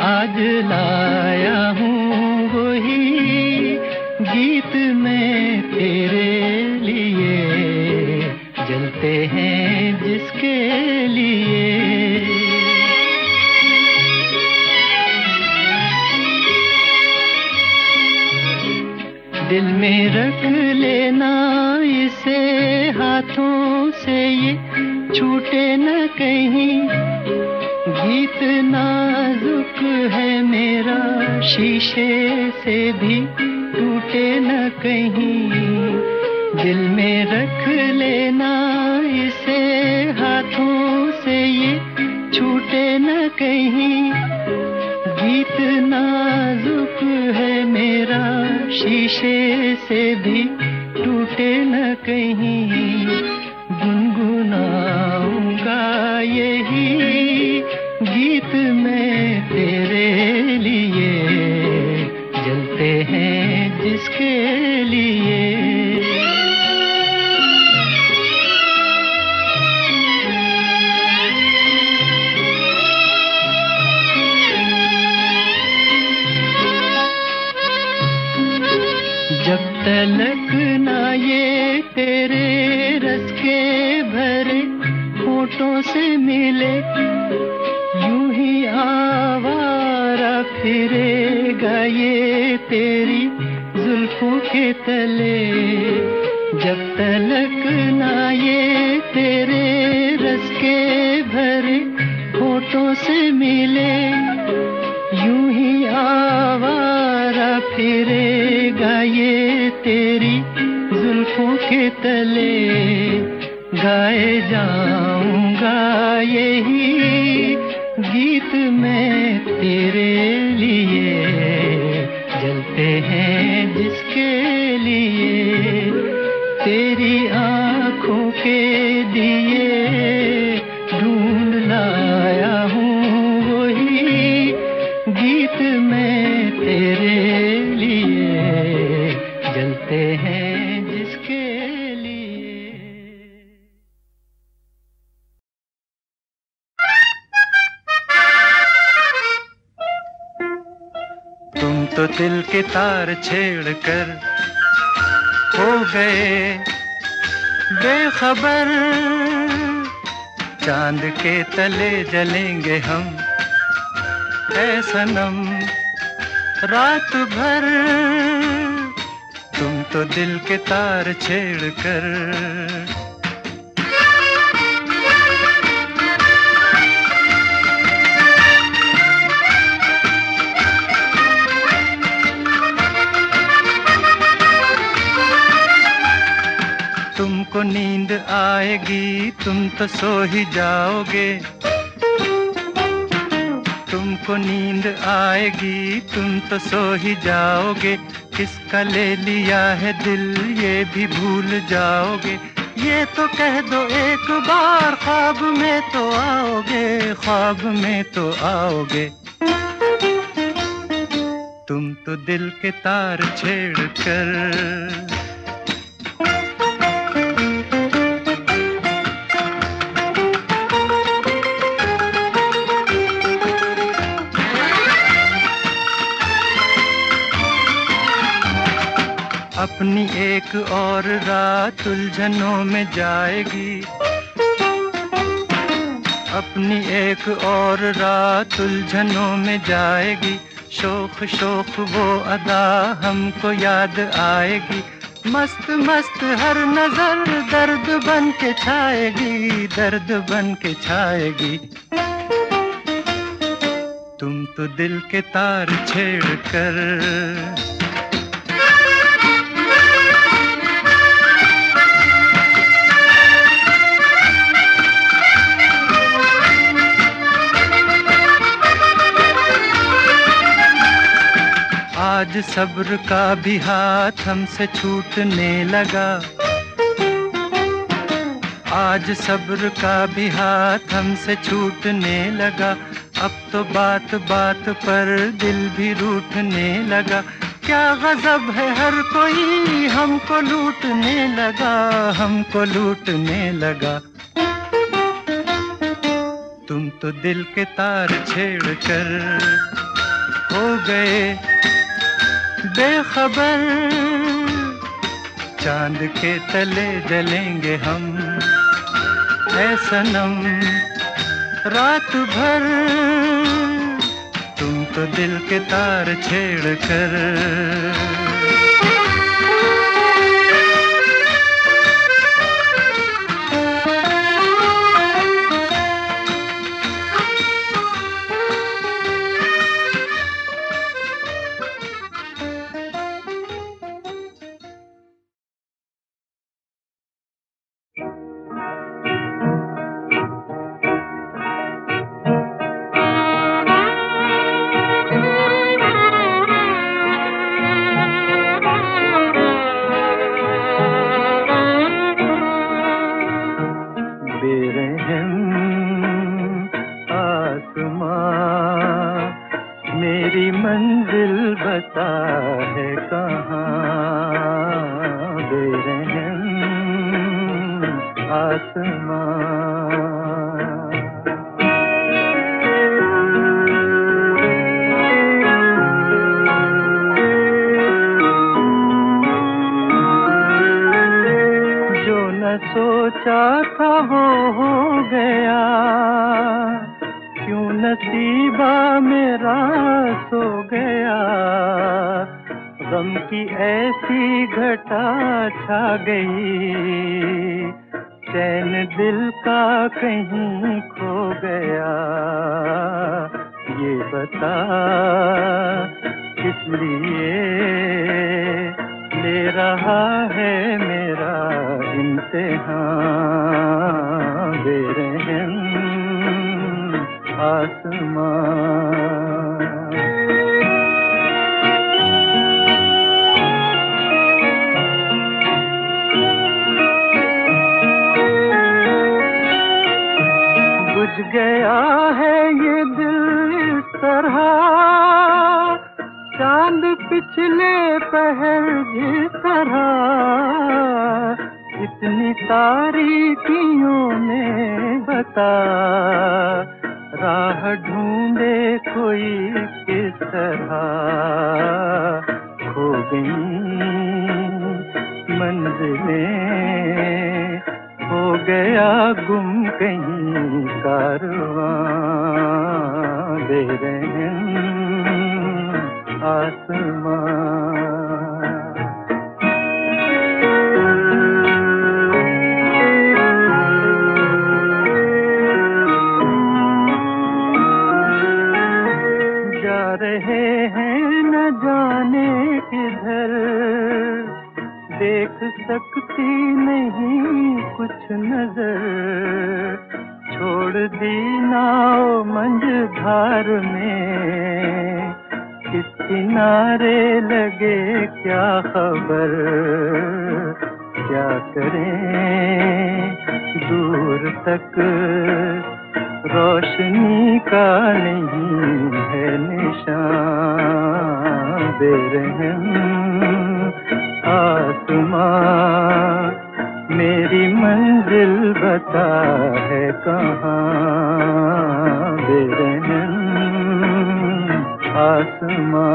आज लाया हूँ वही गीत में तेरे लिए। जलते हैं जिसके लिए। दिल में रख छूटे न कहीं। गीत नाजुक है मेरा, शीशे से भी टूटे न कहीं। दिल में रख लेना, इसे हाथों से ये छूटे न कहीं। गीत नाजुक है मेरा, शीशे से भी के तार छेड़ कर हो गए। बेखबर, चाँद के तले जलेंगे हम। ऐ सनम, रात भर, तुम तो दिल के तार छेड़ कर तुमको नींद आएगी, तुम तो सो ही जाओगे। तुमको नींद आएगी, तुम तो सो ही जाओगे। किसका ले लिया है दिल, ये भी भूल जाओगे। ये तो कह दो एक बार, ख्वाब में तो आओगे, ख्वाब में तो आओगे। तुम तो दिल के तार छेड़ कर अपनी एक और रात उलझनों में जाएगी। अपनी एक और रात उलझनों में जाएगी। शोख शोख वो अदा हमको याद आएगी। मस्त मस्त हर नज़र दर्द बन के छाएगी, दर्द बन के छाएगी। तुम तो दिल के तार छेड़ कर आज सब्र का भी हाथ हमसे छूटने लगा। आज सब्र का भी हाथ हमसे छूटने लगा। अब तो बात बात पर दिल भी रूठने लगा। क्या गजब है हर कोई हमको लूटने लगा, हमको लूटने लगा। तुम तो दिल के तार छेड़ कर हो गए बेखबर, चाँद के तले जलेंगे हम। ऐ सनम, रात भर, तुम तो दिल के तार छेड़ कर आसमां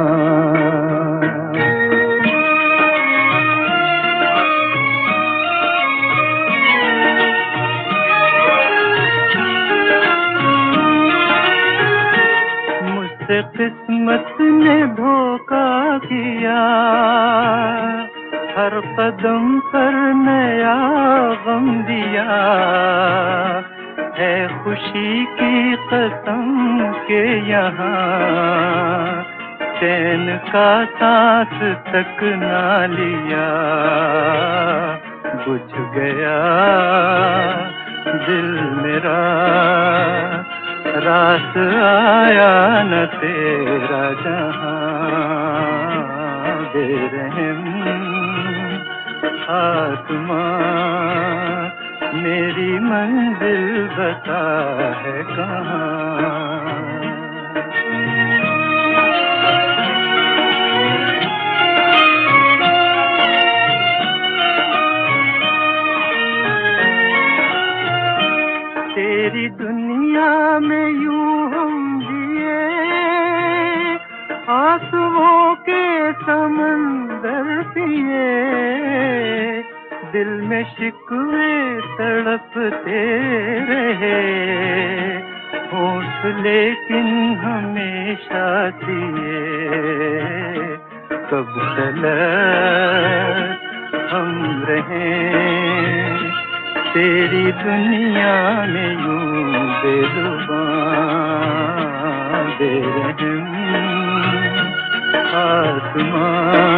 का सांस तक ना लिया। बुझ गए मेरी दुनिया में यूँ बेजुबान बेरहम आसमान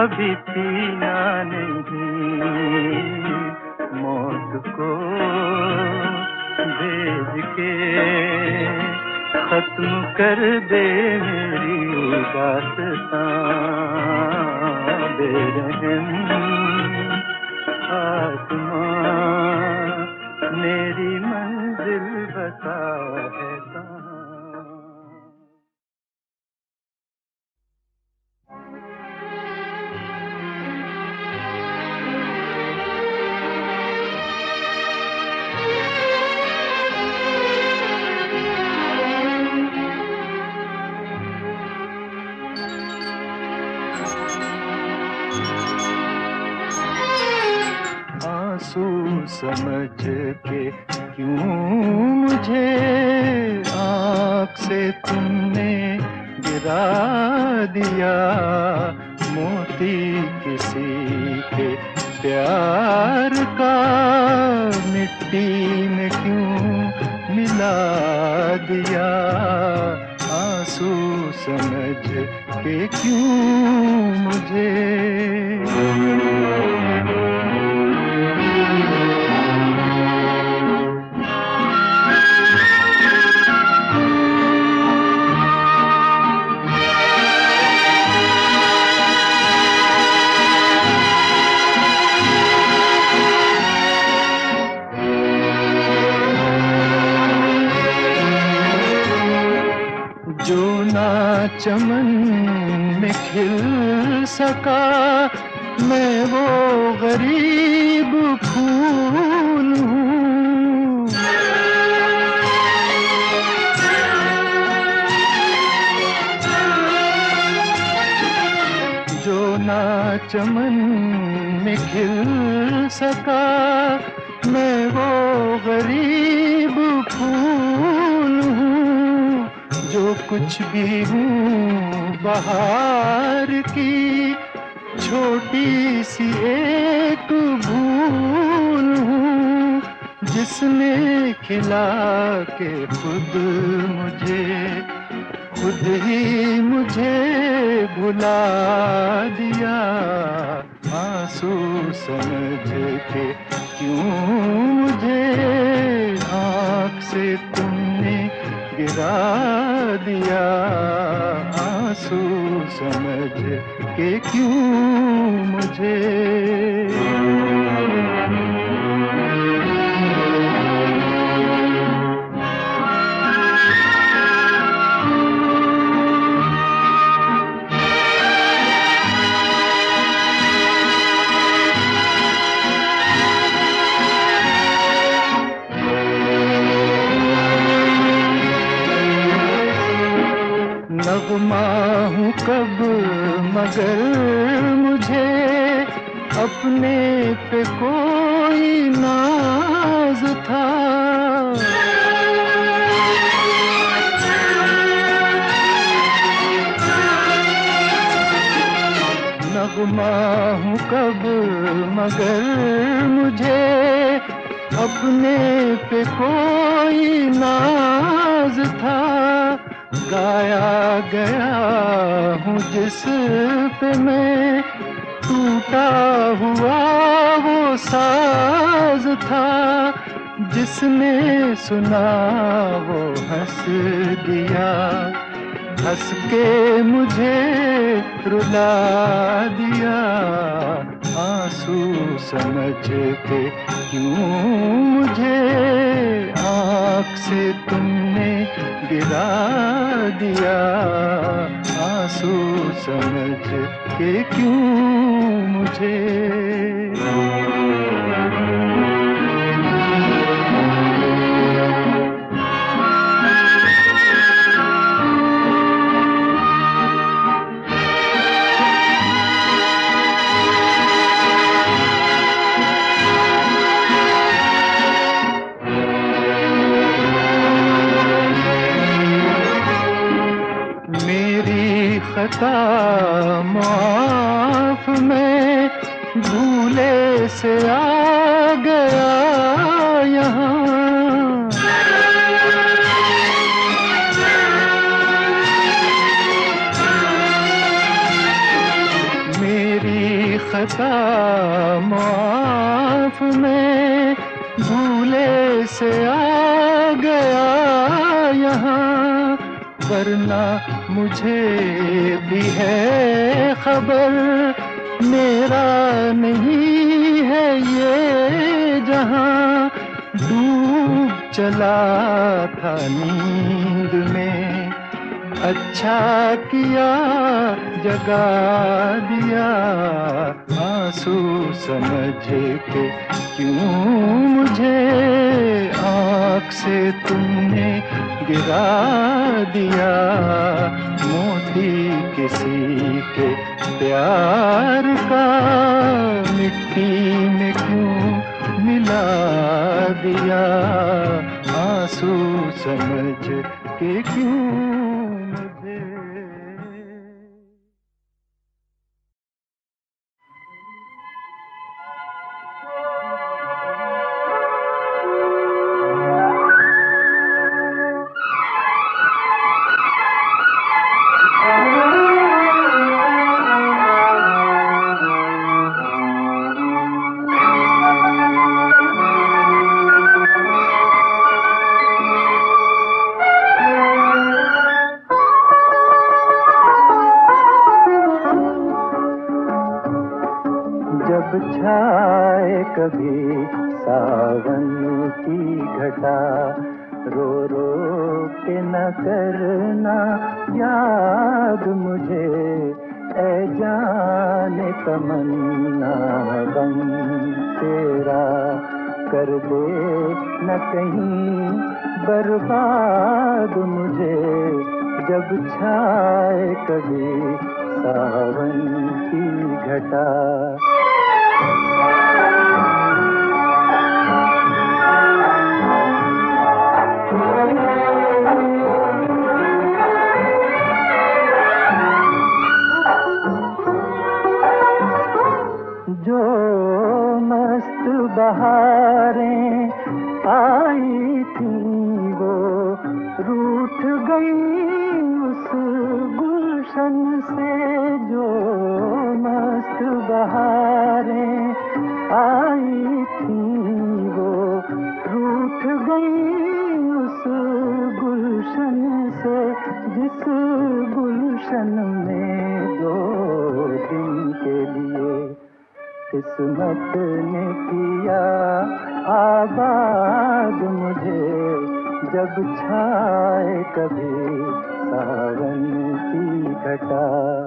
कभी पीना नहीं। मौत को भेज के खत्म कर दे मेरी बात। बेरहम समझ के क्यों ना चमन में खिल सका। मैं वो गरीब फूल हूँ, जो कुछ भी हूँ बहार की। छोटी सी एक भूल हूँ, जिसने खिला के खुद मुझे। खुद ही मुझे भुला दिया। आँसू समझ के क्यों मुझे आँख से तुमने गिरा दिया। आँसू समझ के क्यों मुझे हूँ कब, मगर मुझे अपने पे कोई नाज था। नगमा हूँ कब, मगर मुझे अपने पे कोई नाज था। गाया गया हूँ जिस पे मैं टूटा हुआ वो साज था। जिसने सुना वो हंस दिया। हंस के मुझे रुला दिया। आँसू समझ के क्यों मुझे? आँख से तुमने गिरा दिया। आँसू समझ के क्यों मुझे? खता माफ़ में भूले से आ गया यहाँ। मेरी खता माफ़ में भूले से आ गया यहाँ, वरना मुझे भी है खबर। मेरा नहीं है ये जहाँ। डूब चला था नींद में। अच्छा किया, जगा दिया। आँसू समझ के क्यों मुझे आँख से तुमने गिरा दिया। मोती किसी के प्यार का मिट्टी में क्यों मिला दिया? आँसू समझ के क्यों कभी सावन की घटा। रो रो के न करना याद मुझे ए जाने तमन्ना बन तेरा। कर दे न कहीं बर्बाद मुझे, जब छाए कभी सावन की घटा। मस्त किस्मत ने किया आबाद मुझे जब छाए कभी सावन की घटा।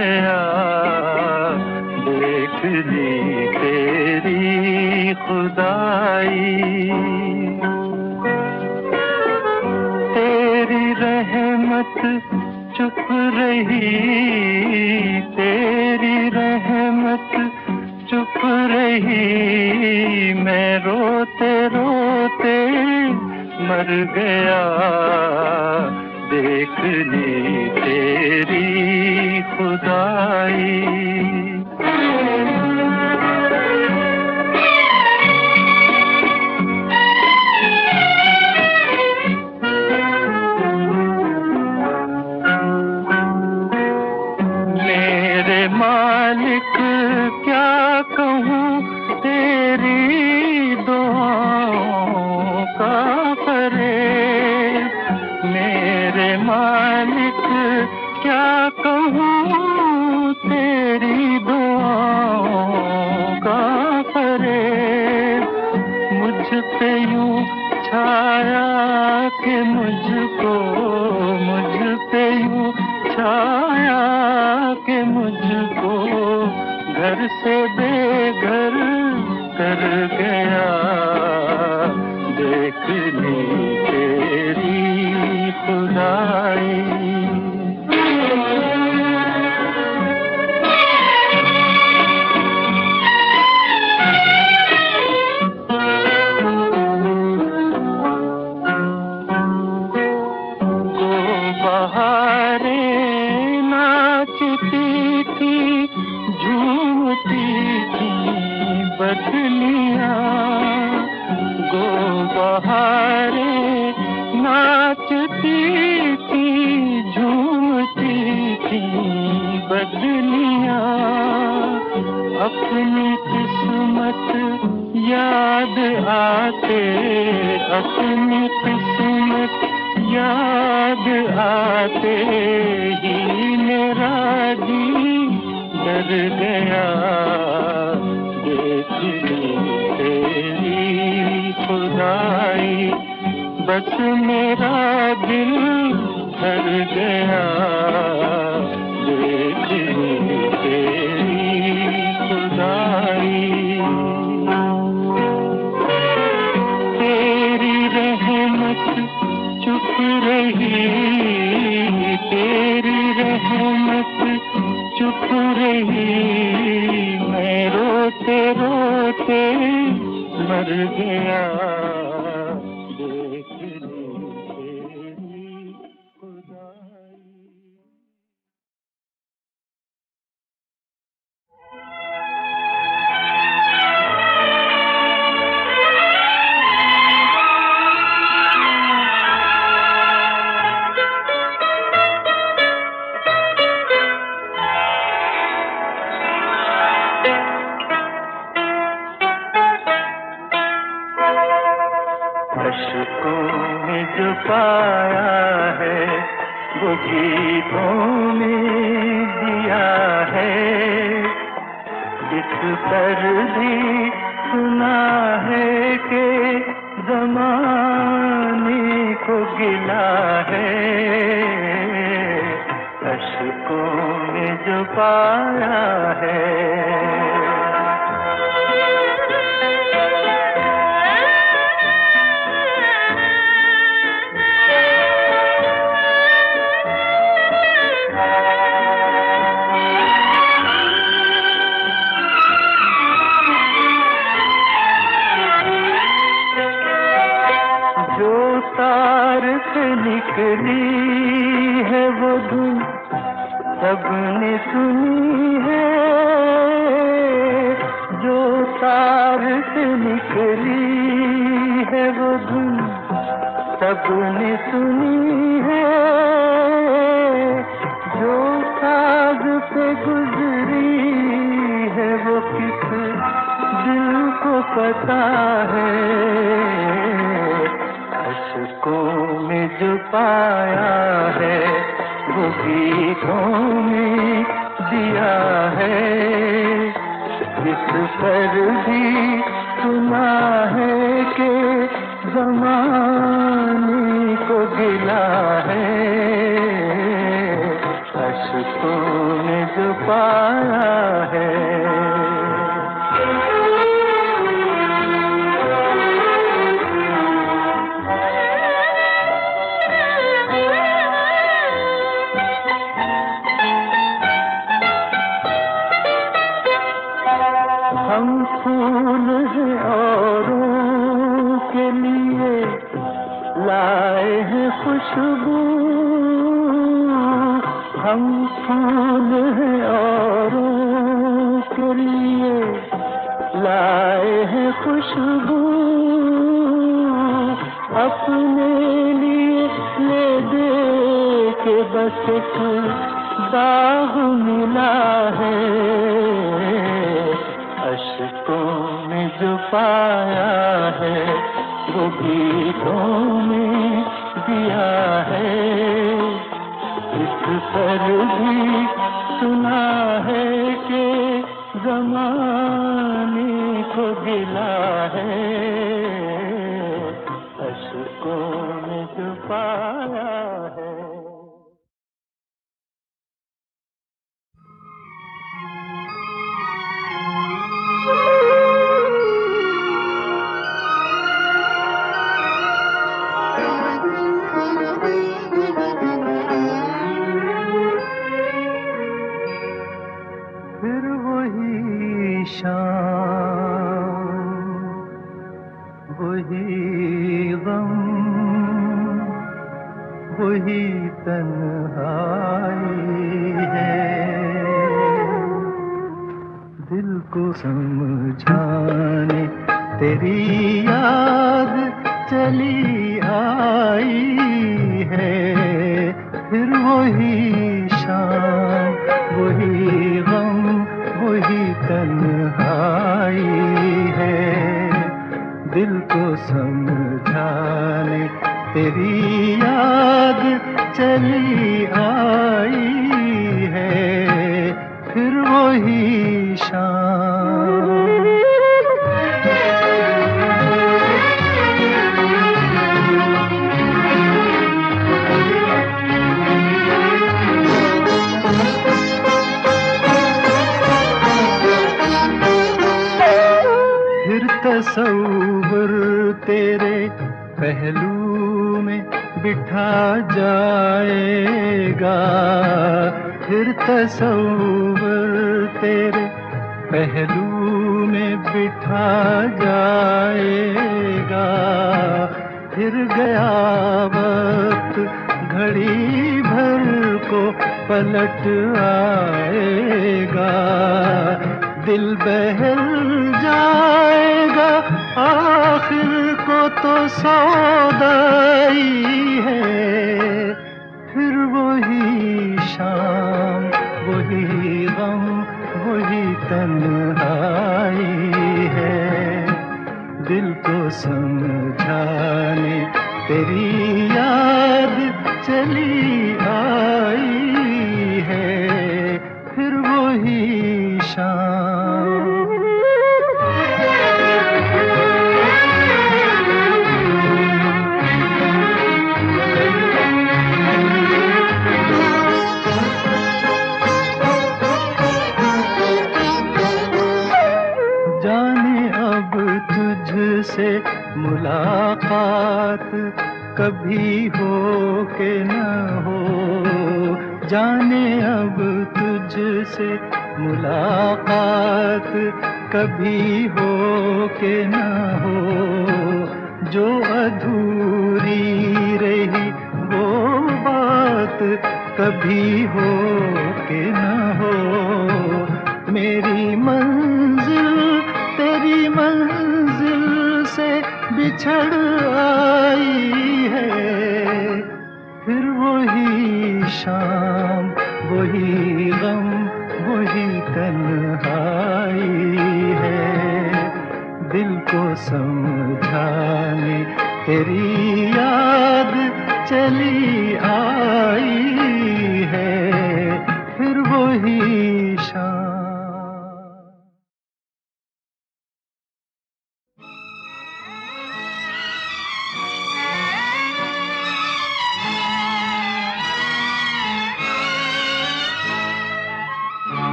गया। देख ली तेरी खुदाई। तेरी रहमत चुप रही। तेरी रहमत चुप रही। मैं रोते रोते मर गया। मेरा आया है वो गीतों में दिया है। जिसको तुझसे मुलाकात कभी हो के न हो। जाने अब तुझसे मुलाकात कभी हो के न हो। जो अधूरी रही वो बात कभी हो के न हो। मेरी मंजिल, तेरी मंजिल से बिछड़ आई है। फिर वही शाम, वही गम, वही तन्हाई है। दिल को समझाने तेरी याद चली आई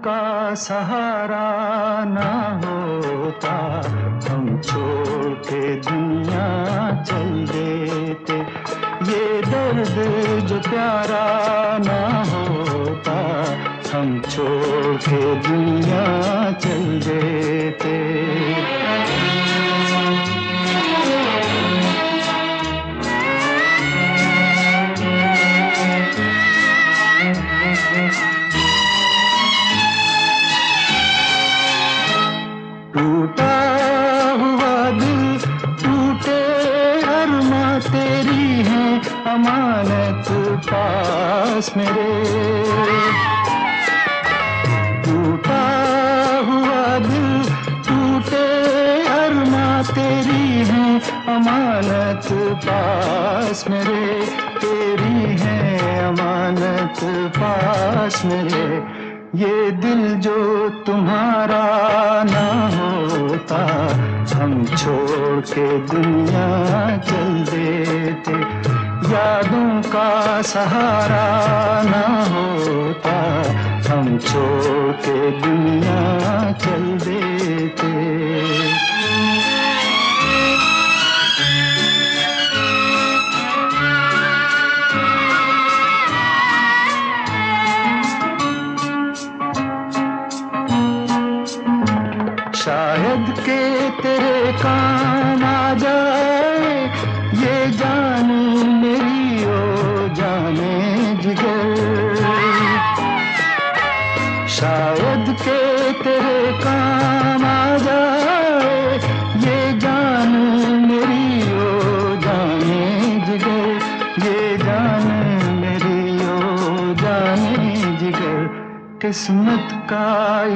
का सहारा ना होता। हम छोड़ के दुनिया चल देते। ये दर्द जो प्यारा ना होता, हम छोड़ के दुनिया चल देते। टूटा हुआ दिल, टूटे अरमा तेरी है अमानत पास मेरे। टूटा हुआ दिल, टूटे अरमा तेरी है अमानत पास मेरे। तेरी है अमानत पास मेरे। ये दिल जो तुम्हारा ना होता, हम छोड़ के दुनिया चल देते। यादों का सहारा ना होता, हम छोड़ के दुनिया चल देते। काम आ जाए, ये जान मेरी ओ जाने जिगर। शायद के तेरे काम आ जाए, ये जान मेरी ओ जाने जिगर। ये जान मेरी ओ जाने जिगर। किस्मत का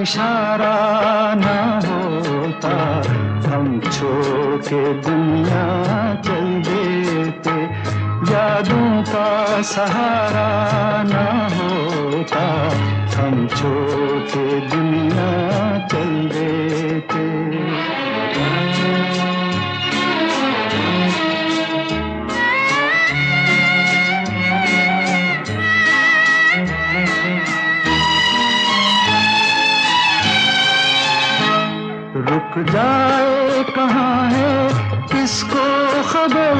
इशारा ना होता। हम छोड़ के दुनिया चल देते। यादों का सहारा ना होता। हम छोड़ दुनिया चल देते। रुक जाए कहाँ है? किसको खबर?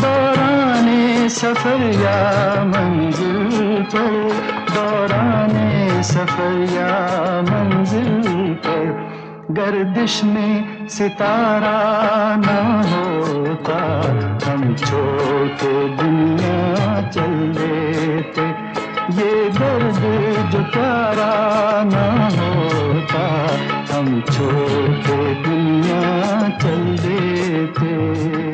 दौराने सफ़र या मंजिल पर? दौराने सफ़र या मंजिल पर? गर्दिश में सितारा ना होता। हम के दुनिया चल देते ये दर्द जो प्यारा न होता हम छोड़ के दुनिया चल देते।